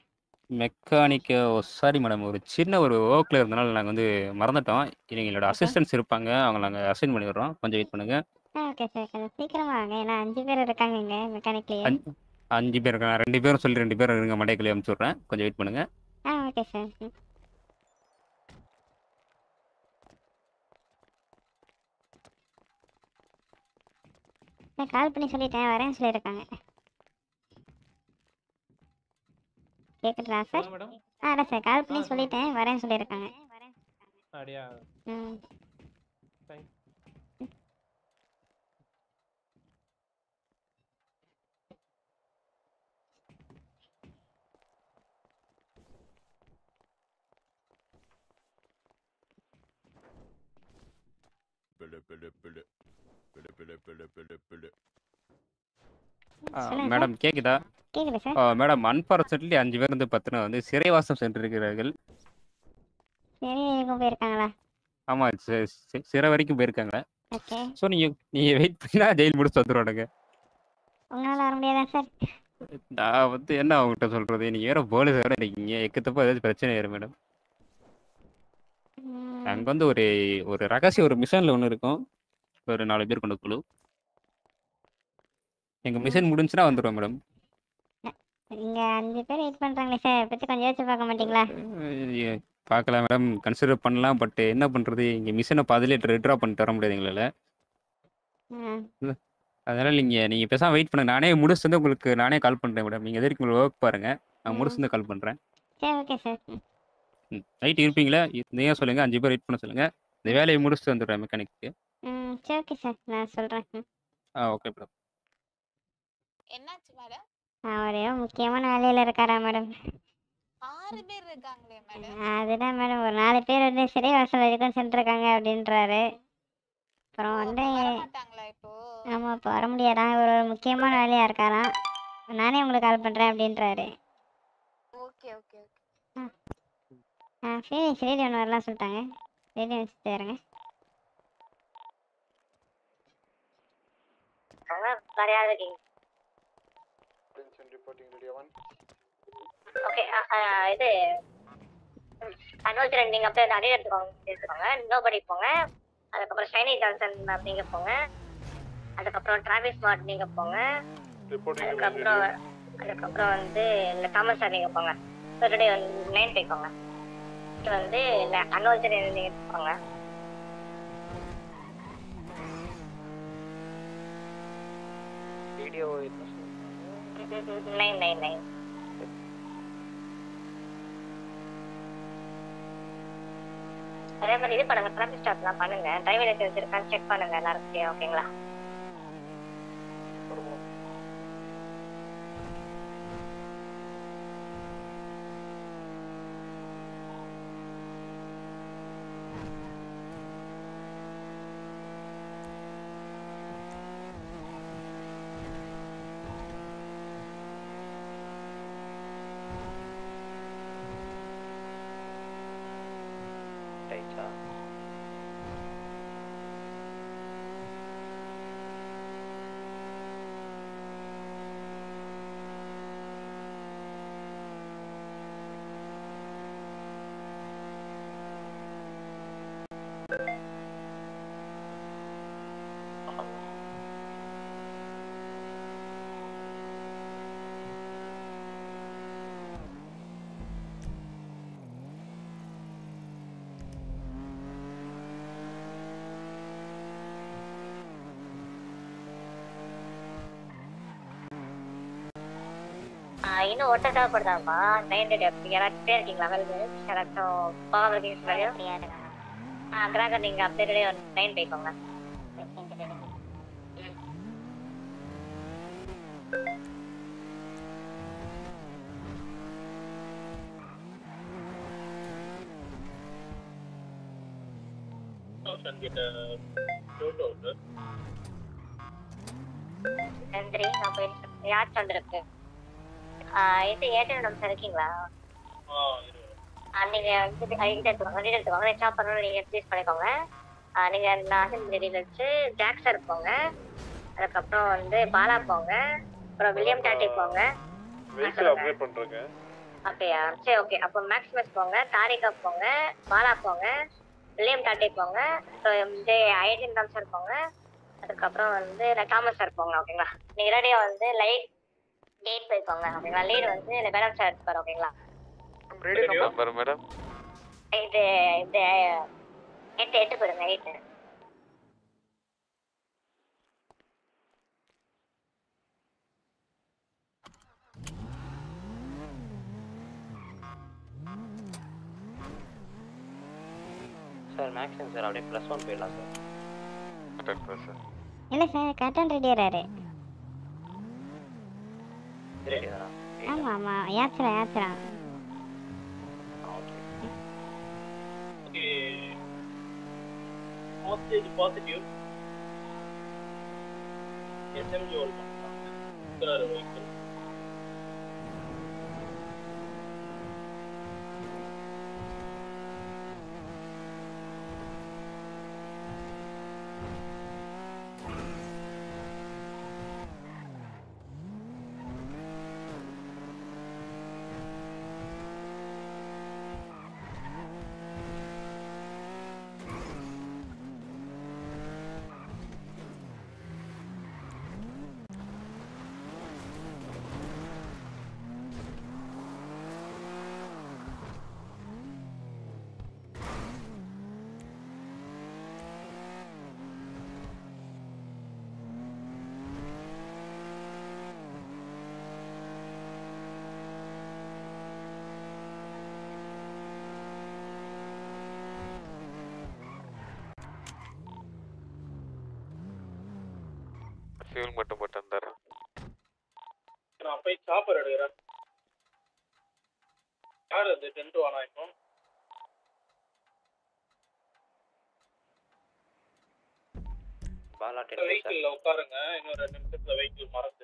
Mechanic oh sorry madam. ஒரு சின்ன ஒரு ஒர்க்கில் இருந்தனால நாங்கள் வந்து மறந்துட்டோம். இது எங்களோட அசிஸ்டன்ஸ் இருப்பாங்க. அவங்க நாங்கள் அசைன் பண்ணி விடுறோம் கொஞ்சம் வெயிட் பண்ணுங்க அஞ்சு பேர் இருக்காங்க இங்கே மெக்கானிக்லேயே. அஞ்சு அஞ்சு பேர் இருக்காங்க. ரெண்டு பேரும் சொல்லி ரெண்டு பேரும் இருங்க மண்டைக்குள்ளே அனுப்பிச்சி விட்றேன். கொஞ்சம் வெயிட் பண்ணுங்க. ஆ ஓகே சார். நான் கால் பண்ணி சொல்லிட்டேன் வரேன்னு சொல்லியிருக்காங்க. கேட்குறா சார் ஆ அதான் சார் கால் பண்ணி சொல்லிட்டேன் வரேன்னு சொல்லியிருக்காங்க. அப்படியா? ம். தேங்க் பிடு பிடு மேடம் கேக்குதா? மேடம் அன்பார்ச்சுனேட்லி அஞ்சு பேர் வந்து பத்தின வந்து சிறைவாசம் சென்றிருக்கிறார்கள். ஆமா சிறை வரைக்கும் போயிருக்காங்க. சோ நீங்க நீங்க வெயிட் பண்ணா ஜெயில் முடிச்சு வந்துருவானுங்க. நான் வந்து என்ன அவங்ககிட்ட சொல்றது? நீங்க வேற போலீஸ் வேற இருக்கீங்க. எக்கத்தப்போ ஏதாவது பிரச்சனை ஆயிரும் மேடம். அங்க வந்து ஒரு ஒரு ரகசிய ஒரு மிஷன்ல ஒண்ணு இருக்கும். ஒரு நாலு பேர் கொண்ட குழு. எங்கள் மிஷன் முடிஞ்சுன்னா வந்துடுவோம் மேடம் இங்க அஞ்சு பேர் வெயிட் பண்றாங்களே சார் பத்தி கொஞ்சம் யோசிச்சு பார்க்க மாட்டீங்களா? பார்க்கலாம் மேடம் கன்சிடர் பண்ணலாம் பட் என்ன பண்ணுறது இங்கே மிஷனை பாதிலே விட்ரா பண்ணிட்டு வர முடியாது எங்களால். அதனால் நீங்கள் நீங்கள் பேசாமல் வெயிட் பண்ணுங்க. நானே முடிச்சு வந்து உங்களுக்கு நானே கால் பண்ணுறேன் மேடம் நீங்கள் எது வரைக்கும் ஒர்க் பாருங்கள் நான் முடிச்சு வந்து கால் பண்ணுறேன் சரி ஓகே சார் ம். நைட் இருப்பீங்களா? நீங்கள் சொல்லுங்கள் அஞ்சு பேர் வெயிட் பண்ண சொல்லுங்கள் இந்த வேலையை முடிச்சுட்டு வந்துடுறேன் மெக்கானிக்கு ம் சரி ஓகே சார். நான் சொல்றேன். ம். ஆ ஓகே மேடம் என்னாச்சு மேடம்? முக்கியமான வேலையில இருக்காரா மேடம். ஆறு பேர் இருக்காங்களே மேடம்? அதுதான் மேடம். ஒரு நாலு பேர் வந்து சிறை வாசல் வரைக்கும் சென்றிருக்காங்க அப்படின்றாரு. அப்புறம் வந்து மாட்டாங்களா இப்போ? வர முடியாதான் ஒரு முக்கியமான வேலையா இருக்காராம் நானே உங்களுக்கு கால் பண்றேன் அப்படின்றாரு. ஓகே ஓகே ஆ சரி சரி ஒன்று வரலாம் சொல்லிட்டாங்க. சரி வச்சு தரேங்க வேற யார் இருக்கீங்க? ரிப்போர்ட்டிங் ரெடியா ஒன் ஓகே இது அனுவல் நீங்க அப்படியே நிறைய எடுத்துக்கோங்க எடுத்துக்கோங்க. நோபடி போங்க. அதுக்கப்புறம் ஷைனி ஜான்சன் நீங்க போங்க. அதுக்கப்புறம் டிராவிஸ் ஸ்மார்ட் நீங்க போங்க. அதுக்கப்புறம் அதுக்கப்புறம் வந்து இந்த தாமஸ் சார் நீங்க போங்க. சாட்டர்டே நைன் போய்க்கோங்க. இது வந்து அனுவல் நீங்க போங்க வீடியோ நைன் நைன் நைன். அதே மாதிரி இது பண்ணுங்க டிராபிக் ஸ்டாப்லாம் பண்ணுங்க. டிரைவர் லைசன்ஸ் இருக்கான்னு செக் பண்ணுங்க எல்லாருக்கும் ஓகேங்களா இன்னும் ஒருத்தர் தேவைப்படுதாப்பா நைன் டேட் எப்படி பேர் இருக்கீங்களா? வெல்கு யாராச்சும் போகாம இருக்கீங்க சொல்லியோ ஆ கிராக்கர் நீங்க அப்படியே நைன் போய்க்கோங்க. நன்றி நான் போயிட்டு யார் வந்திருக்கு இது ஏர்டெல் நம்பர் இருக்கீங்களா? நீங்க வந்து ஐடி எடுத்துக்கோங்க ஐடி எடுத்துக்கோங்க ஸ்டாப் பண்ணணும் நீங்க பண்ணிக்கோங்க. நீங்க நாசன் வச்சு ஜாக்சர் போங்க. அதுக்கப்புறம் வந்து பாலா போங்க. அப்புறம் வில்லியம் டாட்டி போங்க. பண்றேங்க. அப்படியா? சரி ஓகே அப்போ மேக்ஸிமஸ் போங்க தாரிகா போங்க பாலா போங்க வில்லியம் டாட்டி போங்க அப்புறம் வந்து ஐடின் சார் போங்க. அதுக்கப்புறம் வந்து தாமஸ் சார் போங்க ஓகேங்களா நீங்க ரெடியாக வந்து லைட் கேட் போய்க்கோங்க ஓகேங்களா? லீடு வந்து மேடம் சார் எடுத்துப்பாரு ஓகேங்களா? நம்பர் மேடம் இது இது எட்டு எட்டு போடுங்க எயிட்டு சார் மேக்ஸிமம் சார் அப்படியே ப்ளஸ் ஒன் போயிடலாம் சார் சார் இல்லை சார் கரெக்டாக ரெடியாகிறாரு ரெடி தானா ஆமாம் ஆமாம் ஏச்சுரா ஏச்சுரா ஓகே ஹாஸ்டேஜ் பாசிட்டிவ் எஸ்எம்ஜி ஹோல் சார் வெஹிக்கிள் ஃபியூல் மட்டும் போட்டு வந்துடுறேன் நான் போய் சாப்பர் எடுக்கிறேன். யார் அது? டென்ட் வானா இப்போ? பாலா டென் சார் வெஹிக்கிள்ல உட்காருங்க. இன்னும் ரெண்டு நிமிஷத்துல வெஹிக்கிள் மறைஞ்சிரும்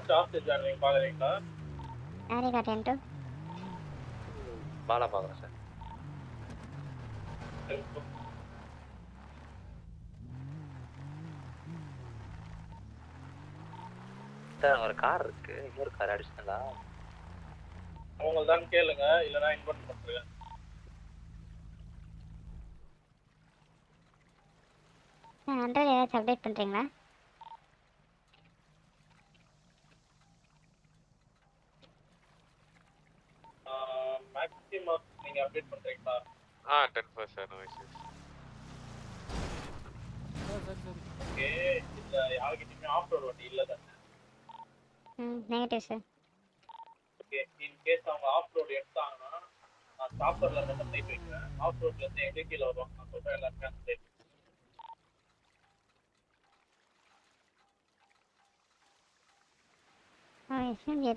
பாக்குறீங்களா தாரிகா டென்ட்டு பாலா பார்க்குறேன் சார் ஒரு கார் இருக்கு. இன்னொரு கார் அடிச்சுங்களா அவங்க தான் கேளுங்க. இல்லைன்னா இன்வெர்ட் பண்ணுறேன் ஹண்ட்ரட் ஏதாச்சும் அப்டேட் பண்ணுறீங்களா மேக்ஸிமம் நீங்க அப்டேட் பண்றீங்களா ஆ இல்ல யார்கிட்டயுமே ஆஃப் ரோட் வண்டி இல்ல தானே ம் negative sir okay in case அவங்க ஆஃப் ரோடு எடுத்தாங்கன்னா நான் சாப்பர்ல மட்டும் சைட் வைக்கிறேன். ஆஃப் ரோட்ல இருந்து எங்க கீழே வருவாங்க? நான் சொல்றேன் எல்லாருமே அந்த சைட் ஆ எஸ்எம்ஜி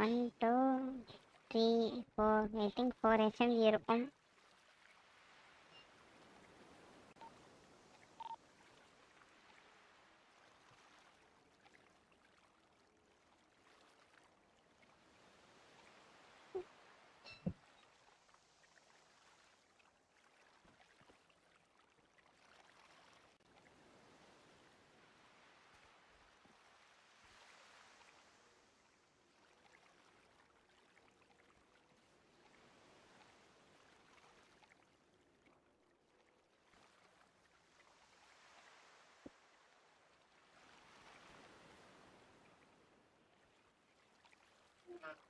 எடுக்க முடியாதா one two three four I think four SMG இருக்கும்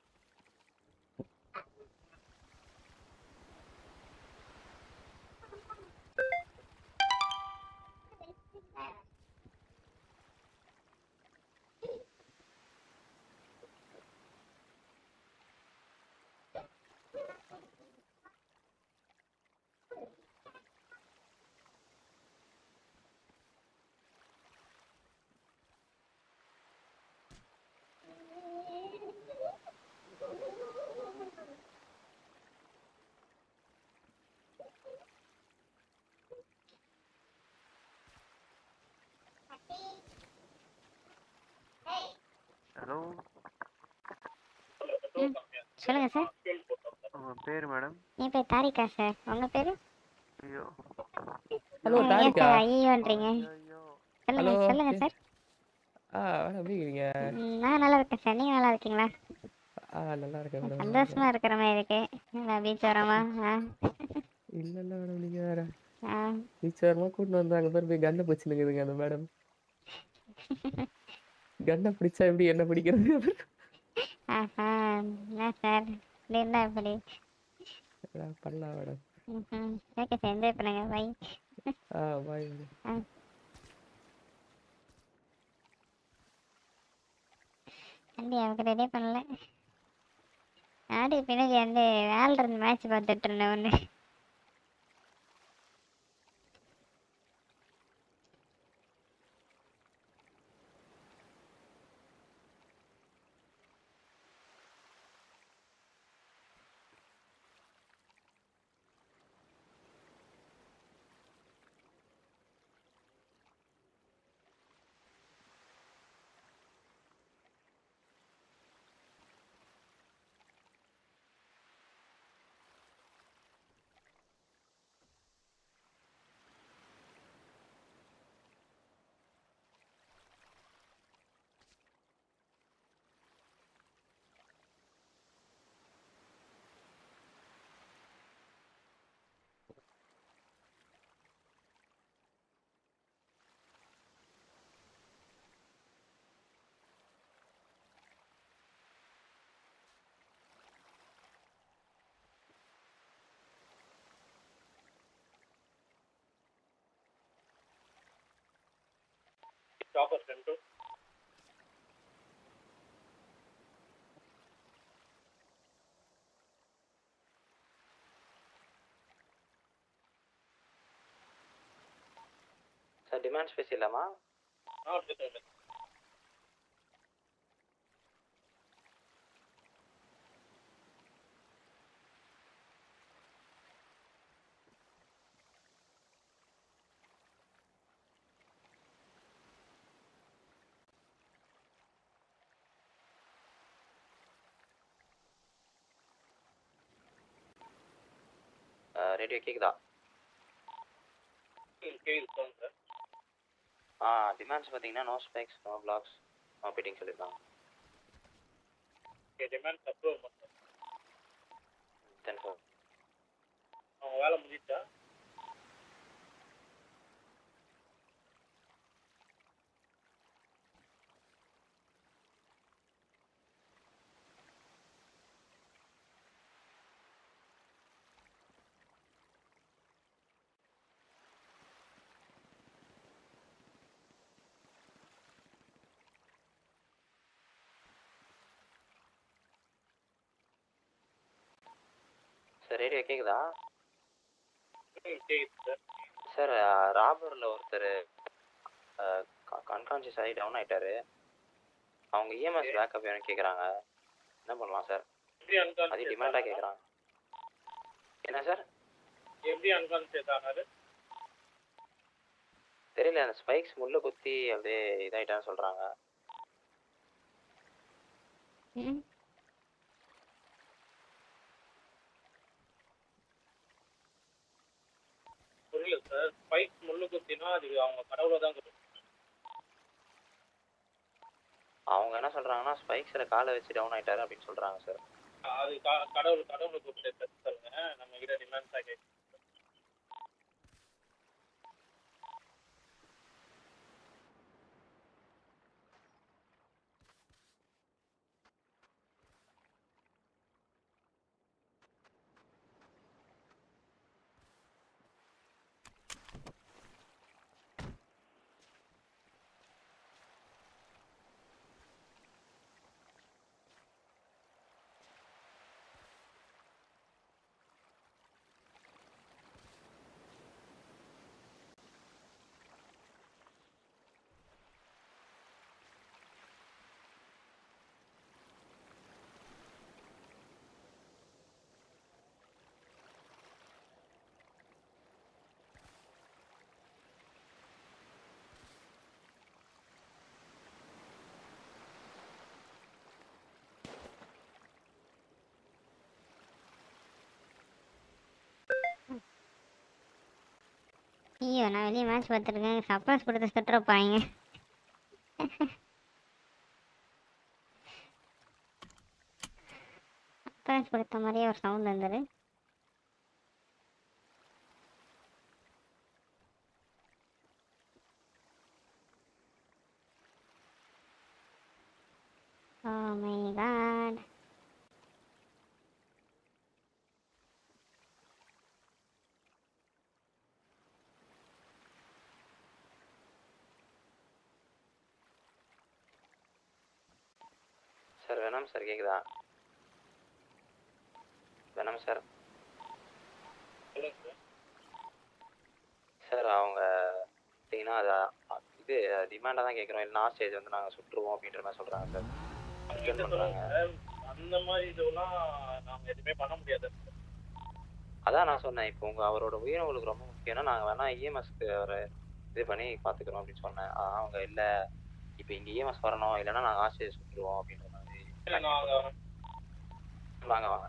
ஹலோ சொல்லுங்க சார் உங்க பேர் மேடம் என் பேர் தாரிகா சார் உங்க பேரு? ஐயோ. ஹலோ தாரிகா. ஐயோன்றீங்க. சொல்லுங்க சொல்லுங்க சார் ஆ எப்படி இருக்கீங்க? நான் நல்லா இருக்கேன் சார் நீங்க நல்லா இருக்கீங்களா? ஆ நல்லா இருக்கேன் மேடம் சந்தோஷமா இருக்கிற மாதிரி இருக்கு. நல்லா பீச் வரமா இல்ல இல்ல மேடம் நீங்க வேற. ஆ. டீச்சர்மா கூட்டிட்டு வந்தாங்க. பேர் போய் கண்ணை பிடிச்சினுக்குதுங்க அந்த மேடம் கண்ணை பிடிச்சா எப்படி என்ன பிடிக்கிறது? என்ன இப்படி பண்ணலாம் மேடம். ம் ஓகே சார் என்ஜாய் பண்ணுங்க பை ஆ அவங்க ரெடியே பண்ணல. ஆடி பின்னாடி வந்து வேலை இருந்து மேட்ச் பார்த்துட்டு இருந்தேன் ஒன்று டாப்பர் ரெண்டு சார் டிமாண்ட்ஸ் பேசிடலாமா ஆ எடுத்துட்டு ரேடியோ சார் ஆ டிமாண்ட்ஸ் பார்த்தீங்கன்னா no specs no blacks no fitting சொல்லியிருக்காங்க ஓகே டிமாண்ட் அப்ரூவ் பண்ணுறேன் அவங்க வேலை முடிச்சா சார் ரேடியோ கேக்குதா? கேக்குது சார். சார் ராபரில் ஒருத்தர் அன்கான்சியஸ் ஆகி டவுன் ஆயிட்டாரு. அவங்க இஎம்எஸ் பேக்கப் வேணும் கேட்குறாங்க என்ன பண்ணலாம் சார்? எப்படி அது டிமாண்டாக கேட்குறான் என்ன சார்? எப்படி அன்கான்சியஸ் ஆனாரு தெரியல அந்த ஸ்பைக்ஸ் முள்ள குத்தி அப்படியே இதாயிட்டான்னு சொல்றாங்க. ம் புரியல சார். ஸ்பைக் முள்ளு குத்தினா அது அவங்க கடவுளை தான் அவங்க என்ன சொல்றாங்கன்னா ஸ்பைக்ஸில் காலை வச்சு டவுன் ஆயிட்டாரு அப்படின்னு சொல்றாங்க சார். அது கடவுள் கடவுளை கூப்பிட்டு சொல்லுங்க. நம்ம கிட்ட டிமாண்ட் பேக்கேஜ் ஐயோ நான் வெளியே மேட்ச் பார்த்துருக்கேன். சர்ப்ரைஸ் கொடுத்து சுட்டுறப்பாங்க சர்ப்ரைஸ் கொடுத்த மாதிரியே ஒரு சவுண்ட் வந்தது. சார் வேணாம் சார் கேக்குதா? வேணாம் சார். சார் அவங்க பார்த்தீங்கன்னா அது இது டிமாண்டாக தான் கேட்குறோம் இல்லைன்னா ஸ்டேஜ் வந்து நாங்கள் சுட்டுருவோம் அப்படின்ற மாதிரி சொல்கிறாங்க சார். சார் அந்த மாதிரி இதுவெல்லாம் நாம எதுவுமே பண்ண முடியாது. அதான் நான் சொன்னேன். இப்போ உங்கள் அவரோட உயிர் உங்களுக்கு ரொம்ப முக்கியம்னா நாங்கள் வேணா இஎம்எஸ்க்கு அவரை இது பண்ணி பார்த்துக்குறோம் அப்படின்னு சொன்னேன். அவங்க இல்லை. இப்போ இங்கே இஎம்எஸ் வரணும். இல்லைன்னா நாங்கள் ஆஸ்டேஜ் சுட்டுருவோம் அப்படின்ற மாதிரி நாங்க வாங்க வாங்க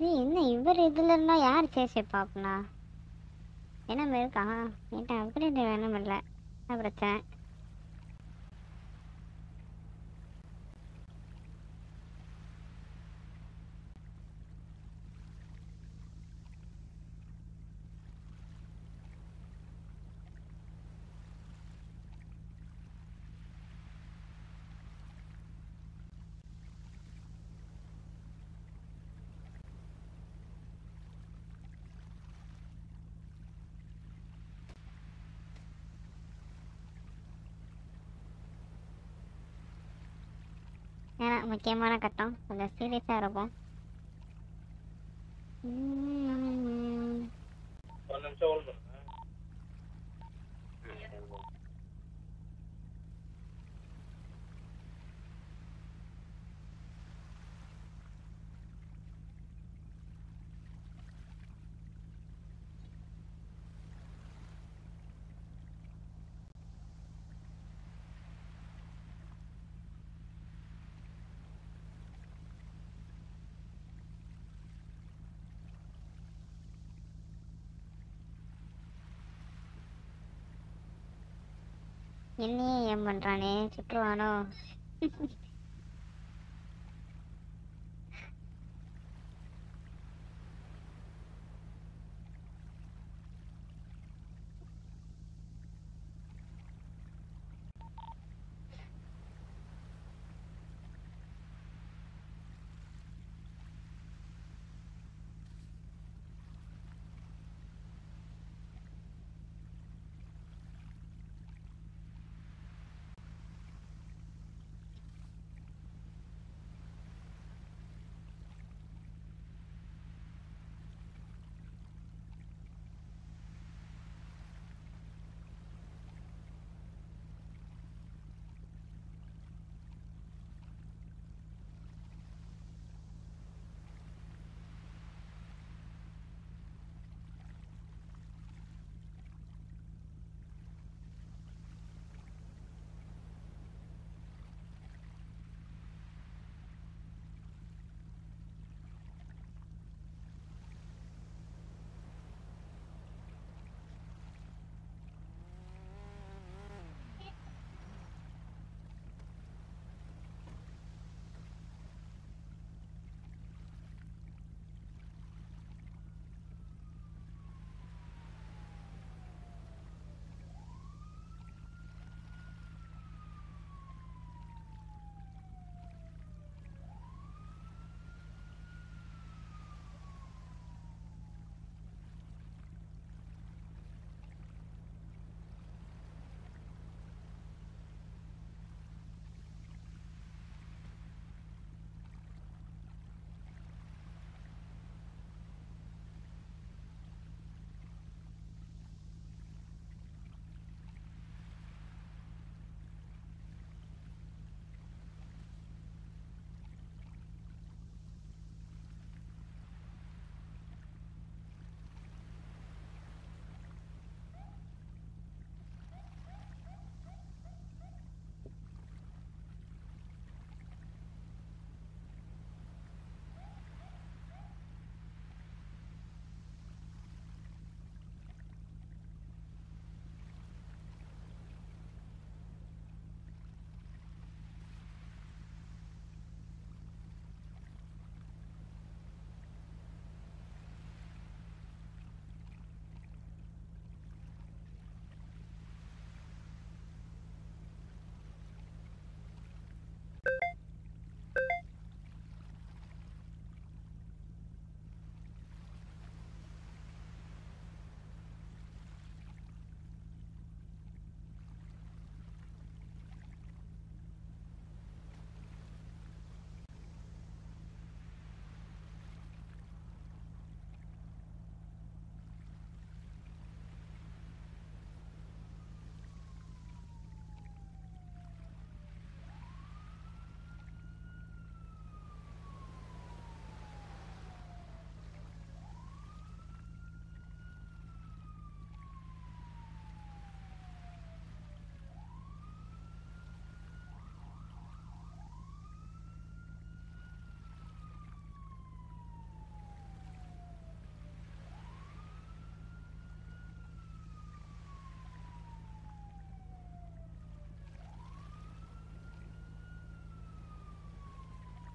நீ என்ன இவர் இதுல இருந்தா யார் சேஷை பாப்பனா என்ன இருக்கா என்கிட்ட அப்கிரேட் வேணும் இல்லை என்ன பிரச்சனை ஏன்னா முக்கியமான கட்டம் கொஞ்சம் சீரியஸாக இருக்கும் உம். ஒரு நிமிஷம் ஹோல்ட் பண்ணுங்க என்னையே ஏன் பண்றானே? சுற்றுவானோ?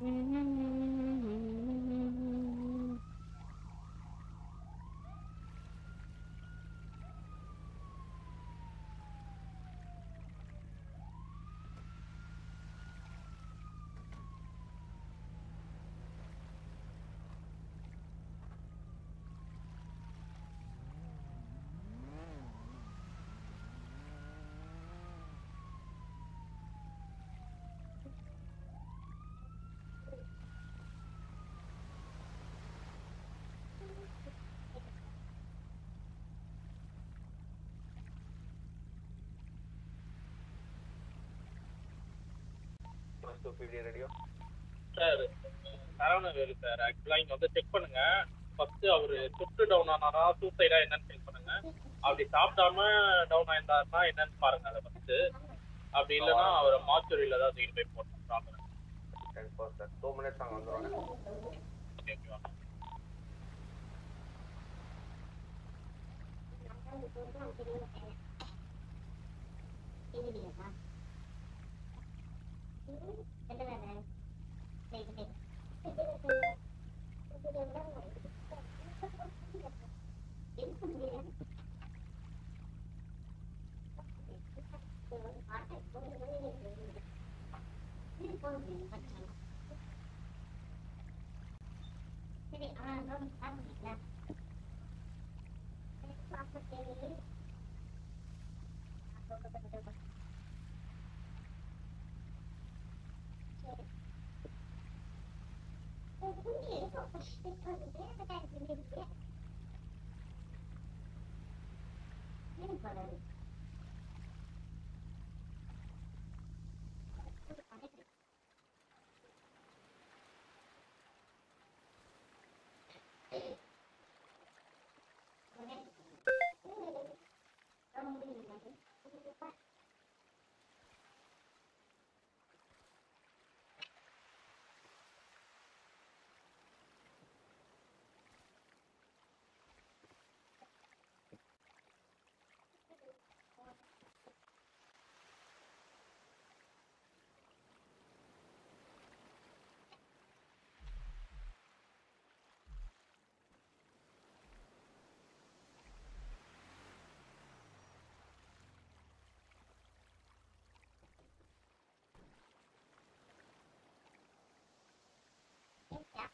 Mm-hmm. ரெடியோ sir Saravanavelu sir. ஆக்சுவலாக இங்கே வந்து செக் பண்ணுங்க. ஃபர்ஸ்ட் அவர் சுட்டு டவுன் ஆனாரா சூசைடா என்னன்னு செக் பண்ணுங்க. அப்படி சாப்பிடாம டவுன் ஆயிருந்தாருன்னா என்னன்னு பாருங்க அதை ஃபர்ஸ்ட் அப்படி இல்லைன்னா அவரை மாச்சுரியில் தான் தூக்கிட்டு போய் போட்டோம் சார். டூ மினிட்ஸ் அங்கே வந்துடுவாங்க ஓகே Thank you.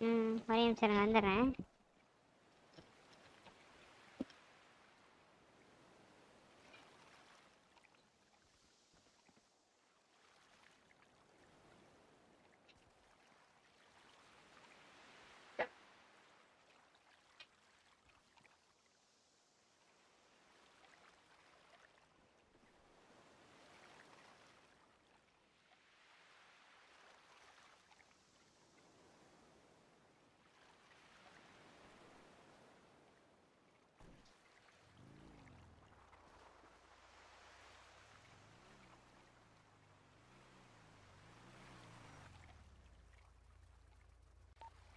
ம் ஒரே நிமிஷம் நான் வந்துடுறேன்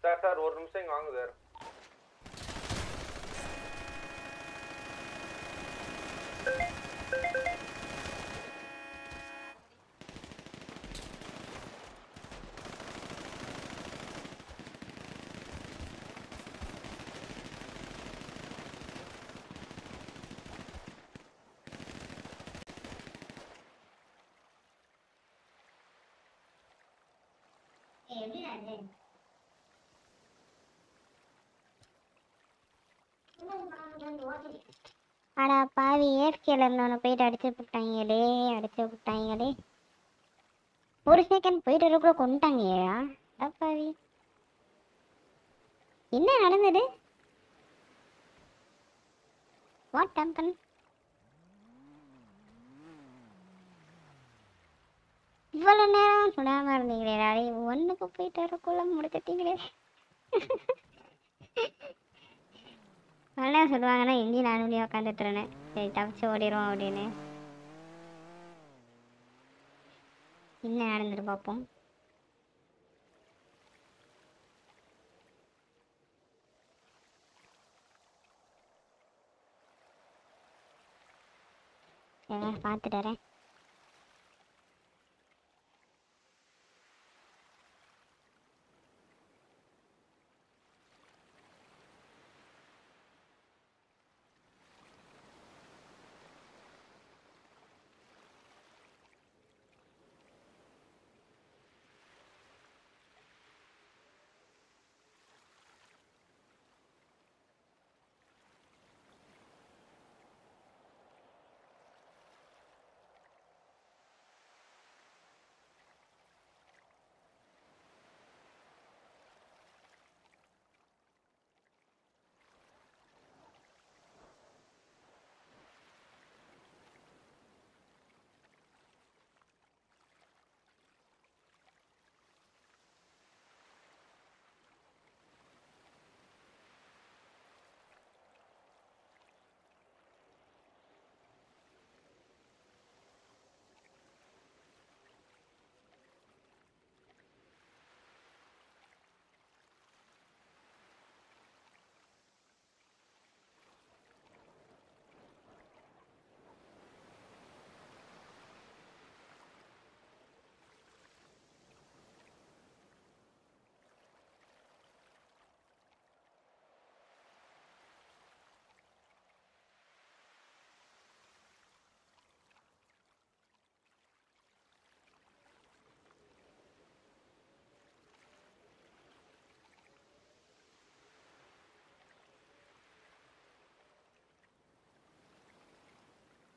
சார் சார் ஒரு நிமிஷம் இங்கே வாங்க சார் எப்படி அடா பாவி ஏஃப்கேல இருந்தவனை போயிட்டு அடிச்சு விட்டாங்களே அடிச்சு விட்டாங்களே ஒரு செகண்ட் போயிட்டு வரக்குள்ள கொண்டுட்டாங்கயா அடா பாவி. என்ன நடந்தது? வாட் ஹேப்பன் இவ்வளவு நேரம் சுடாமல் இருந்தீங்களே அடே ஒண்ணுக்கு போயிட்டு வரக்குள்ள முடிச்சிட்டீங்களே. நல்லா சொல்லுவாங்கன்னா எங்கேயும் நானும் உட்காந்துட்டு சரி தப்பிச்சு ஓடிடுவோம் அப்படின்னு. என்ன நடந்துட்டு பார்ப்போம். சரி பார்த்துட்டு வரேன்.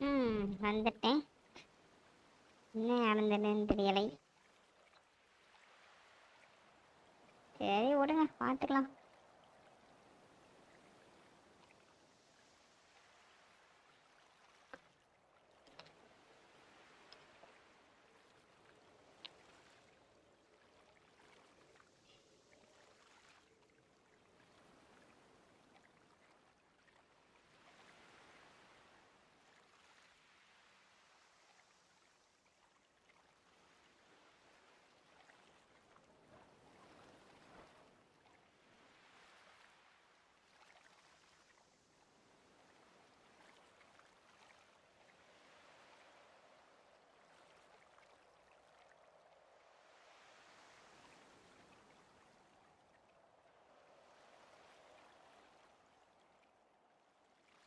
ம் வந்துட்டேன். என்ன நடந்ததுன்னு தெரியலை. சரி விடுங்க பார்த்துக்கலாம்.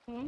ம்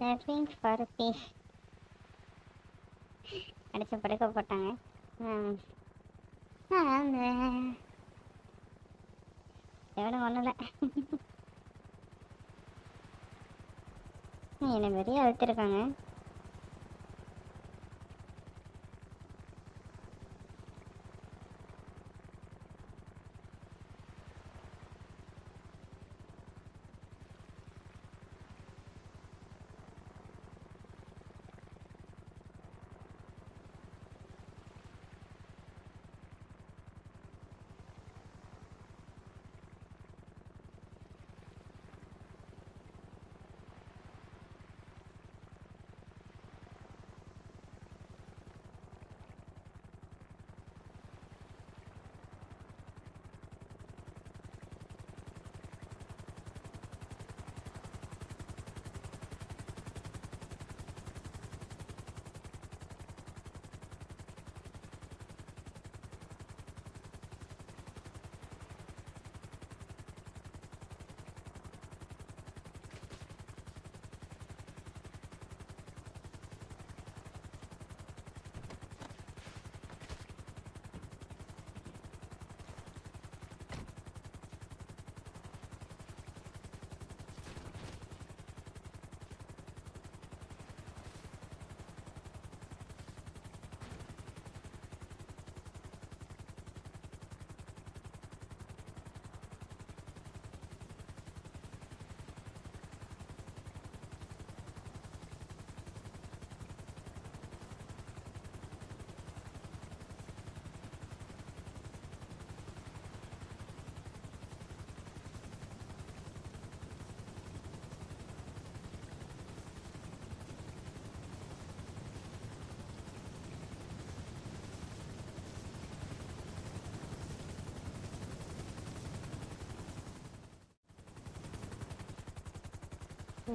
Searching for பீஸ் அடிச்சு படுக்க போட்டாங்க. ஆ, எவ்வளோ ஒன்றும் இல்லை என்னை வெறியா அழுத்திருக்காங்க.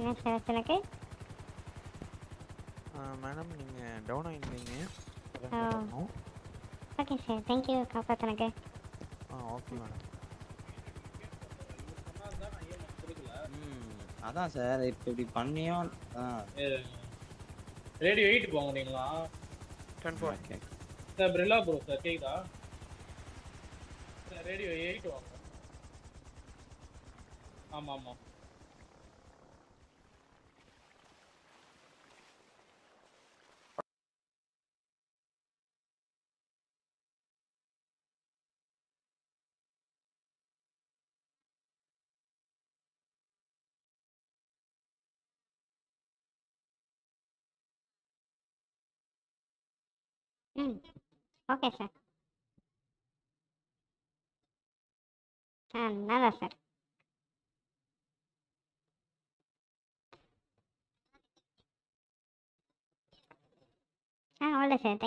என்ன சார் எனக்கு மேடம் நீங்கள் டவுன் ஆகிருந்தீங்க ஓ ஓகே சார் தேங்க்யூ காப்பாற்றினக்கு ஆ ஓகே மேடம் ம் அதான் சார் இப்போ இப்படி பண்ணியும் ஆ. ரேடியோ எயிட் போங்க நீங்களா டென் ஃபோர் ஓகே சார் பிரெல்லா ப்ரோ சார் கேக்குதா? சார் ரேடியோ எயிட் வாங்க. ஆமாம் ஆமாம் ம் ஓகே சார் ஆ நல்லா சார் ஆ அவ்வளோ சார்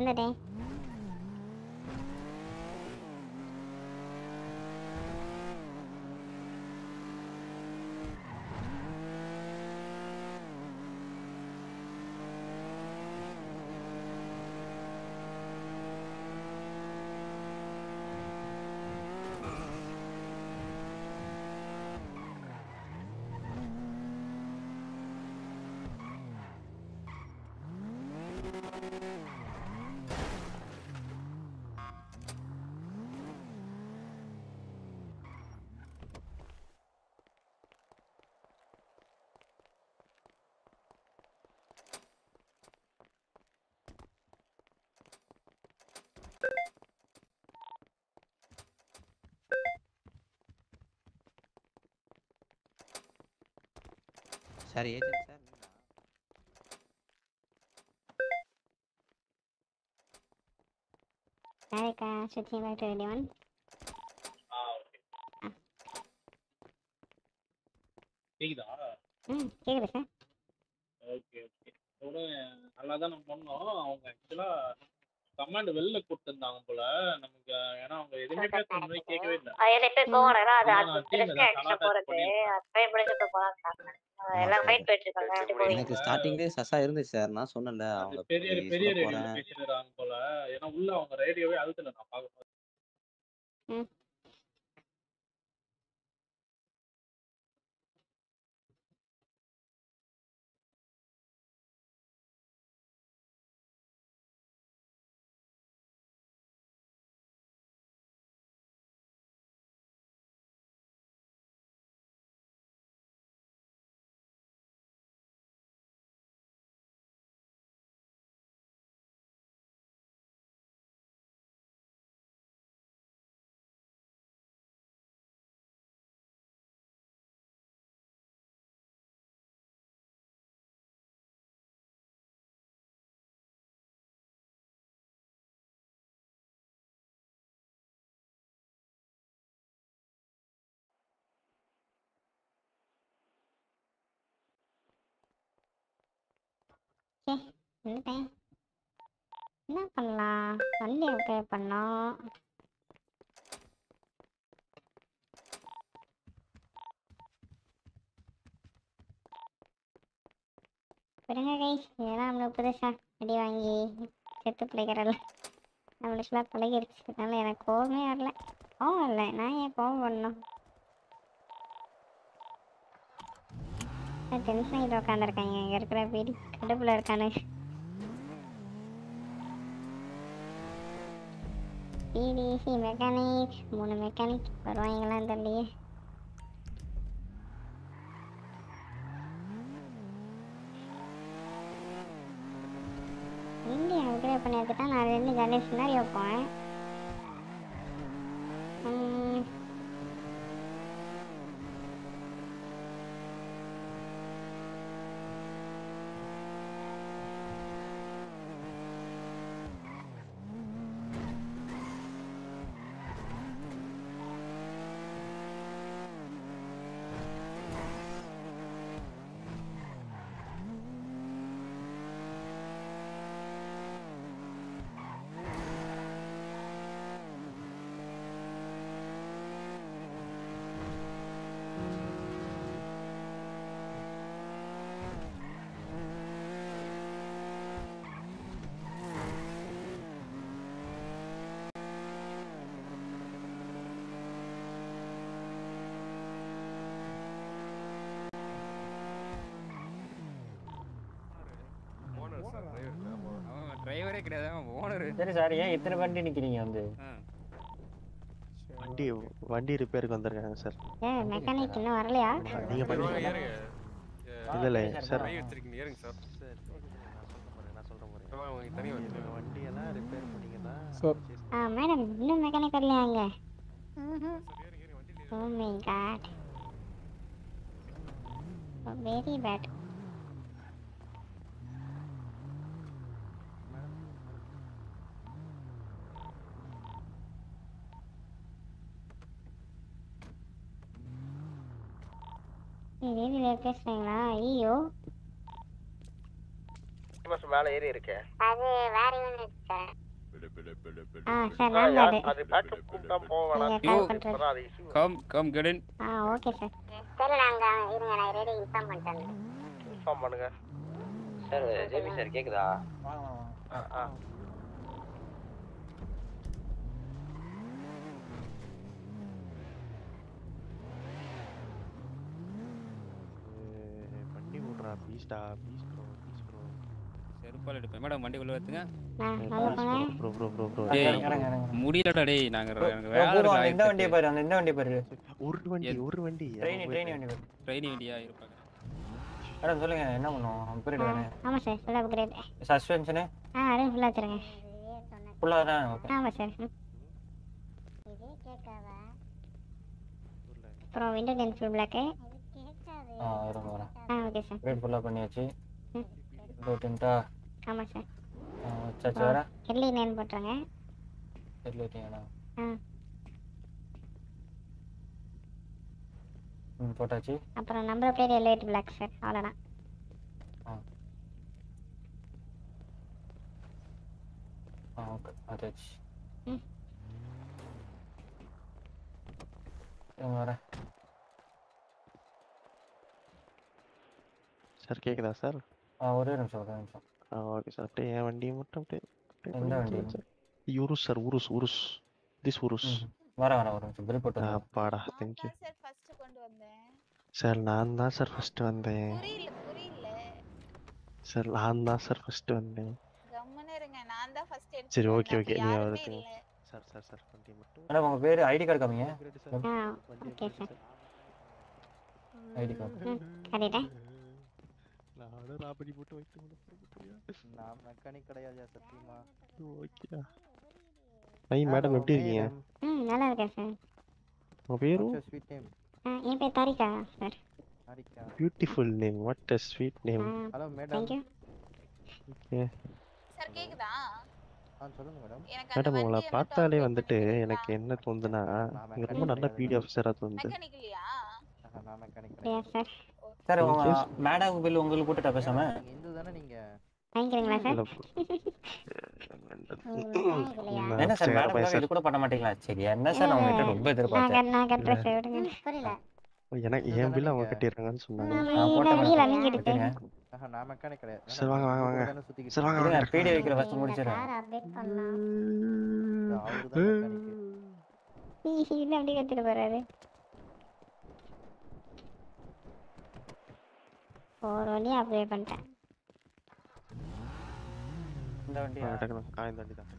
தேங்க்யூ உங்கள் சார் ஏஜென்ட் சார் சுற்றி பாட்டு ரெடி ஒன் கேக்குதா? ம் கேட்குது சார். Okay okay. கூட நல்லா தான் நம்ம பண்ணோம். அவங்க ஆக்சுவலா கமாண்ட் வெளில கொடுத்துருந்தாங்க போல. நமக்கு ஏன்னா அவங்க எதுவுமே பேசுற மாதிரி கேட்கவே இல்லை. அது எல்லாம் ஃபைட் போயிட்டு இருக்காங்க எப்படி போவீங்க எனக்கு ஸ்டார்டிங்லேயே சசா இருந்துச்சு சார் நான் சொன்னேன்ல அவங்க பெரிய பெரிய போல. ஏன்னா உள்ள அவங்க ரேடியோவே அழுத்தல ஏ என்ன பண்ணலாம்? வண்டி ரிப்பேர் பண்ணோம்? விடுங்க கை. இதெல்லாம் நம்மளுக்கு புதுசா அடி வாங்கி செத்து பிழைக்கிறல்ல நம்மளுக்குலாம் பழகிருச்சு அதனால எனக்கு கோவமே வரல. கோவம் இல்லை நான் ஏன் கோவம் பண்ணணும் டென்ஷன் ஆகிட்டு உட்காந்துருக்காங்க இங்கே இருக்கிற பீடி கடுப்பில் இருக்கானு. டிடிசி மெக்கானிக் மூணு மெக்கானிக் வருவாங்களான்னு தெரியலையே இந்தியா அப்கிரேட் பண்ணி எடுத்துட்டா நான் ரெண்டு ஜாலியாக மாதிரி போவேன் டிரைவரே கிடையாது ஓனர் சரி சார் ஏன் இத்தனை வண்டி நிக்கிறீங்க வந்து? வண்டி வண்டி ரிப்பேருக்கு வந்திருக்காங்க சார் ஏ மெக்கானிக் இன்னும் வரலையா? நீங்க பண்ணீங்க இல்ல இல்ல சார் வண்டியெல்லாம் ரிப்பேர் பண்ணீங்கன்னா ஆ மேடம் இன்னும் மெக்கானிக் வரலையா அங்கே? Oh my god very bad ரேடியோவில் பேசுகிறீங்களா ஐயோ. மாசம் மேல ஏறி இருக்கேன் அது வேற unit sir. Come come get in ah okay sir. சரி நாங்க இருங்க நான் ரெடி இன்ஃபார்ம் பண்ணிட்டேன் இன்ஃபார்ம் பண்ணுங்க. சார் ஜேபி சார் கேக்குதா? ஆ, ஆ. வண்டி விட்றா ப்ளீஸ்டா ப்ளீஸ் ப்ரோ ப்ளீஸ் ப்ரோ செருப்பால் எடுப்பேன். மேடம் வண்டி உள்ள வைத்துங்க ப்ரோ ப்ரோ ப்ரோ ப்ரோ. முடியலடா டேய் நாங்க எனக்கு வேலை இருக்கு வண்டியை ஆயிரத்தெட்டு. பாரு அந்த இந்த வண்டியை பாரு. ஒரு வண்டி ஒரு வண்டி ட்ரெயின் ட்ரெயின் வண்டி பாரு. ட்ரெயின் வண்டியா இருப்பாங்க. மேடம் சொல்லுங்க என்ன பண்ணும் அப்கிரேட் தானே? ஆமாம் சார் ஃபுல்லாக அப்கிரேட் சஸ்பென்ஷனு ஆ அதுவும் ஃபுல்லாக வச்சுருங்க. ஃபுல்லாக தான்? ஓகே ஆமாம் சார். இதே கேட்காத அப்புறம் விண்டோ டென் ஃபுல் பிளாக்கு ஆ இருங்க வரேன். ஆ ஓகே சார். அப்கிரேட் ஃபுல்லாக பண்ணியாச்சு. ம். டோட்டன்ட்டா ஆமாம் சார். வச்சாச்சு வேற? ஹெட்லைன் நேம் போட்டுருங்க. ஆ. ம் போட்டாச்சு. அப்புறம் number plate yellow black sir அவ்வளோதான் ஆ. ஓகே அதாச்சு ம். இருங்க வரேன். சார் கேக்குதா சார்? ஆ ஒரே நிமிஷம் ஒரே நிமிஷம். ஆ ஓகே சார். அப்படியே என் வண்டியை மட்டும் அப்படியே எந்த வண்டி? Sir. Urus sir Urus Urus this Urus வரேன் வரேன் ஒரு நிமிஷம். பில் போட்டு. அப்பாடா தேங்க்யூ சார் ஃபர்ஸ்ட் கொண்டு வந்தேன். சார் நான் தான் சார் ஃபர்ஸ்ட் வந்தேன். புரியல புரியல. சார் நான் தான் சார் ஃபர்ஸ்ட் வந்தேன். கம்முன்னு இருங்க. நான் தான் ஃபர்ஸ்ட் எடுத்து சரி ஓகே ஓகே. நீ இல்ல. சார் சார் சார் வண்டி மட்டும். மேடம் உங்கள் பேர் ஐடி கார்டு காமிங்க. ஆ ஓகே சார். ID card. ம் நானும் ராபடி போட்டு வைத்து நான் மெக்கானிக் கிடையாது சத்தியமா. ஓகேடா ஐ மேடம் எப்படி இருக்கீங்க? ம் நல்லா இருக்கேன் சார் உங்க பேரும் ஸ்வீட் நேம் ஆ என் பேர் Tharika sir Harika beautiful name what a sweet name hello madam thank you okay. Sir கேக்குதா? மேடம் உங்களை பார்த்தாலே வந்துட்டு எனக்கு என்ன தோணுதுன்னா நான் ரொம்ப நல்ல பிடி. ஆஃபீஸரா தோணுது. சார் உங்க. மேடம் பில் உங்களுக்கு போட்டுட்டா பேசாம? இந்து தானே நீங்க? வாங்கிக்கிறீங்களா சார்? இல்ல என்ன சார் மேடம் இது கூட பண்ண மாட்டீங்களா? சரி என்ன சார் நான் உங்ககிட்ட ரொம்ப எதிர்பார்த்தேன். நான் விடுங்க. புரியல. எனக்கு என் பில் அவங்க கட்டிடுறாங்கன்னு சொன்னாங்க. நான் போட்டேன் வண்டியில் மேடம் நீங்க எடுத்து எடுத்துங்க ஆஹா, நான் மெக்கானிக் கிடையாது. சார் வாங்க வாங்க வாங்க. தானே சுத்திக்கிட்டு சார் வாங்க இருங்க வாங்க. பிடி வைக்கிற ஃபர்ஸ்ட் முடிச்சிடுறேன். கார் அப்டேட் பண்ணலாம். அவரு தான் மெக்கானிக் இல்லை அப்படி கற்றுட்டு போகிறாரு ஒரு வழி அப்ளை பண்ணிட்டேன் இந்த டக்குனு. ஆ, இந்த வண்டி தான்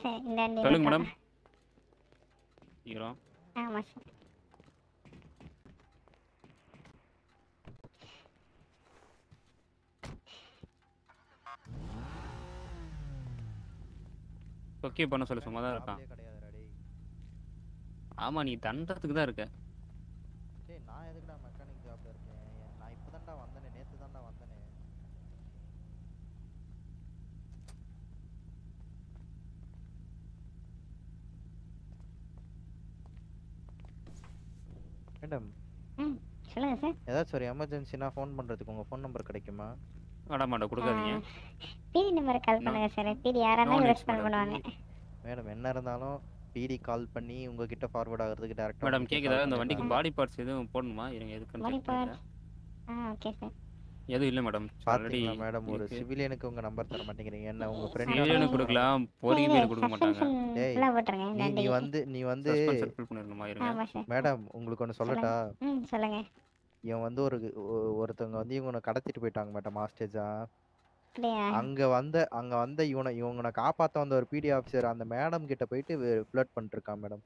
சார் இந்த வண்டி சொல்லுங்க. மேடம் ஹீரோ ஆமா சார் ஓகே பண்ண சொல்ல சும்மா தான் இருக்கான் ஆமா நீ தண்டத்துக்கு தான் இருக்க டேய் நான் எதுக்குடா மெக்கானிக் ஜாப்ல இருக்கேன் என்- நான் இப்பதான்டா வந்தனே நேத்து தான்டா வந்தனே மேடம் ம் சொல்லுங்க சார் ஏதாச்சும் ஒரு எமர்ஜென்சினா ஃபோன் பண்றதுக்கு உங்க ஃபோன் நம்பர் கிடைக்குமா? வேண்டாம் மேடம் கொடுக்காதீங்க. பிடி நம்பர் கால் பண்ணுங்க சார் பிடி யாரா No இருந்தாலும் needs, ரெஸ்பாண்ட் madam. பண்ணுவாங்க. மேடம் என்ன இருந்தாலும் பிடி கால் பண்ணி உங்ககிட்ட ஃபார்வர்ட் ஆகிறதுக்கு டேரக்டா மேடம் கேக்குதா? இந்த வண்டிக்கு பாடி பார்ட்ஸ் எதுவும் போடணுமா? இருங்க எதுக்குன்னு பாடி பண்ணிக்கிறேன். ஆ ஓகே சார் எதுவும் இல்லை மேடம் ஆல்ரெடி மேடம் ஒரு சிவிலியனுக்கு உங்க நம்பர் தர மாட்டேங்கிறீங்க. என்ன உங்க ஃப்ரெண்ட் சிவிலியனுக்கு கொடுக்கலாம். பொறிக்கு பேர் கொடுக்க மாட்டாங்க. டேய் நீ வந்து நீ வந்து சஸ்பென்ஸ் ஃபில் பண்ணிடணுமா இருங்க. மேடம் உங்களுக்கு ஒன்று சொல்லட்டா? ம் சொல்லுங்க. இவன் வந்து ஒரு ஒருத்தவங்க வந்து இவனை கடத்திட்டு போயிட்டாங்க மேடம் ஹாஸ்டேஜா அப்படியா? அங்க வந்த அங்க வந்த இவனை இவனை காப்பாத்த வந்த ஒரு பிடி ஆஃபீஸர் அந்த மேடம் கிட்ட போயிட்டு ஃபிளட் பண்ணிட்டு இருக்கான் மேடம்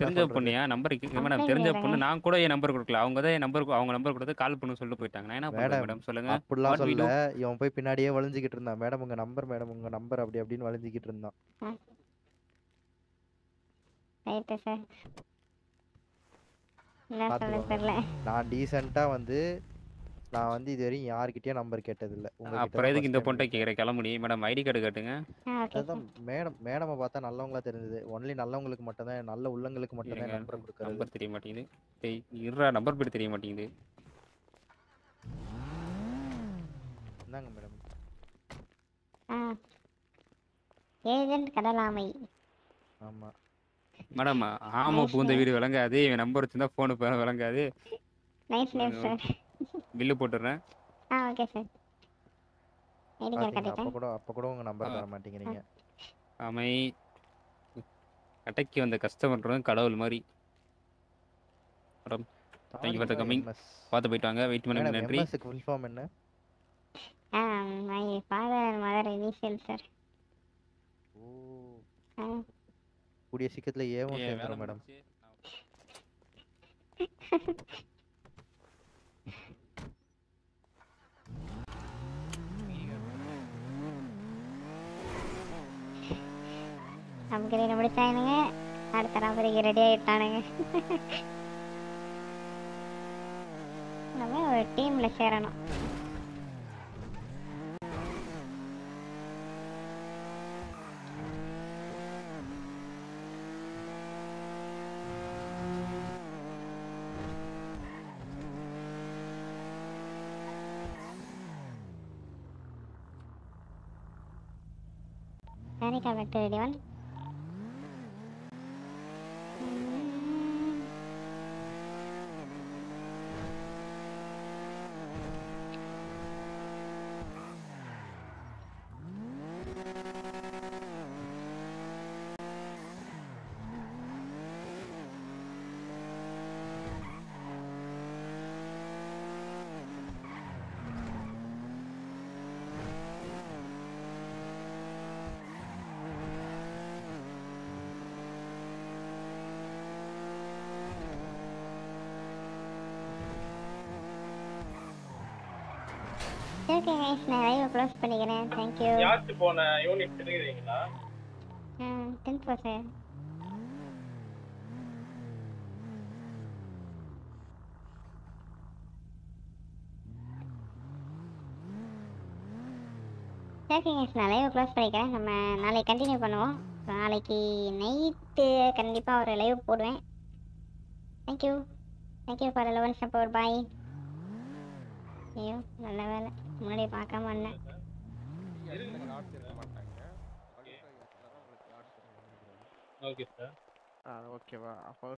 தெரிஞ்ச பொண்ணியா? நம்பர் மேடம் தெரிஞ்ச பொண்ணு நான் கூட என் நம்பர் கொடுக்கல. அவங்க தான் என் நம்பர் அவங்க நம்பர் கொடுத்து கால் பண்ண சொல்லிட்டு போயிட்டாங்க. நான் என்ன மேடம் மேடம் சொல்லுங்க. அப்படிலாம் What we do? சொல்ல இவன் போய் பின்னாடியே வளைஞ்சுக்கிட்டு இருந்தான். மேடம் உங்க நம்பர் மேடம் உங்க நம்பர் அப்படி அப்படின்னு வளைஞ்சுக்கிட்டு இருந்தான் ரைட்டு சார் என்ன சொல்ல பாத்துக்கோங்க. தெரியல நான் டீசெண்டா வந்து நான் வந்து இது வரையும் யார்கிட்டயும் நம்பர் கேட்டதில்ல. உங்ககிட்ட அப்புறம் எதுக்கு இந்த. பொண்ணை கேட்குற கிளம்புடி மேடம் ஐடி கார்டு காட்டுங்க. அதுதான் மேடம் மேடமை பார்த்தா நல்லவங்களா தெரிஞ்சது. ஒன்லி நல்லவங்களுக்கு மட்டும் தான் நல்ல உள்ளங்களுக்கு மட்டும் தான் நம்பர் கொடுக்கறது. நம்பர் தெரிய மாட்டேங்குது. டேய் இருடா நம்பர் பிளேட் தெரிய மாட்டேங்குது. இந்தாங்க மேடம். ஆ. ஏஜென்ட் கடலாமை ஆமா. மேடம் ஆமா பூந்த வீடு விளங்காது. இவன் நம்பர் வச்சிருந்தா ஃபோனு விளங்காது. நைஸ் நேம் சார் பில்லு போட்டுடுறேன் ஆ ஓகே சார் ஐடி கார்டு பாத்தீங்களா, அப்ப கூட அப்ப கூட உங்க நம்பர் தர மாட்டேங்கிறீங்க. அமை கடைக்கு வந்த கஸ்டமர் கடவுள் மாதிரி. Madam thank you for the coming பார்த்து போயிட்டு வாங்க. வெயிட் பண்ணுங்க மேடம் நன்றி. எம்எஸ்க்கு ஃபுல் ஃபார்ம் என்ன? ஆ my father and mother initial sir oh. ஆ. கூடிய சீக்கிரத்துல ஏவும் சேர்ந்துரும் மேடம் அப்கிரேட் முடிச்சானுங்க. அடுத்த நம்பருக்கு ரெடி ஆயிட்டானுங்க. நம்ம ஒரு டீம்ல சேரணும். meet up at 31 நான் க்ளோஸ் பண்ணிக்கிறேன் தேங்க்யூ யாருக்கு போன? யூனிட் தெரியுறீங்களா ம் டென்த் ஃபோர் சார் ஓகே நான் லைவ் க்ளோஸ் பண்ணிக்கிறேன். நம்ம நாளைக்கு கண்டினியூ பண்ணுவோம். நாளைக்கு நைட்டு கண்டிப்பாக ஒரு லைவ் போடுவேன். Thank you thank you for eleven support bye ஐயோ நல்ல வேலை. முன்னாடி பார்க்காம வந்தேன். Okay sir. ஓகேவா. அப்போ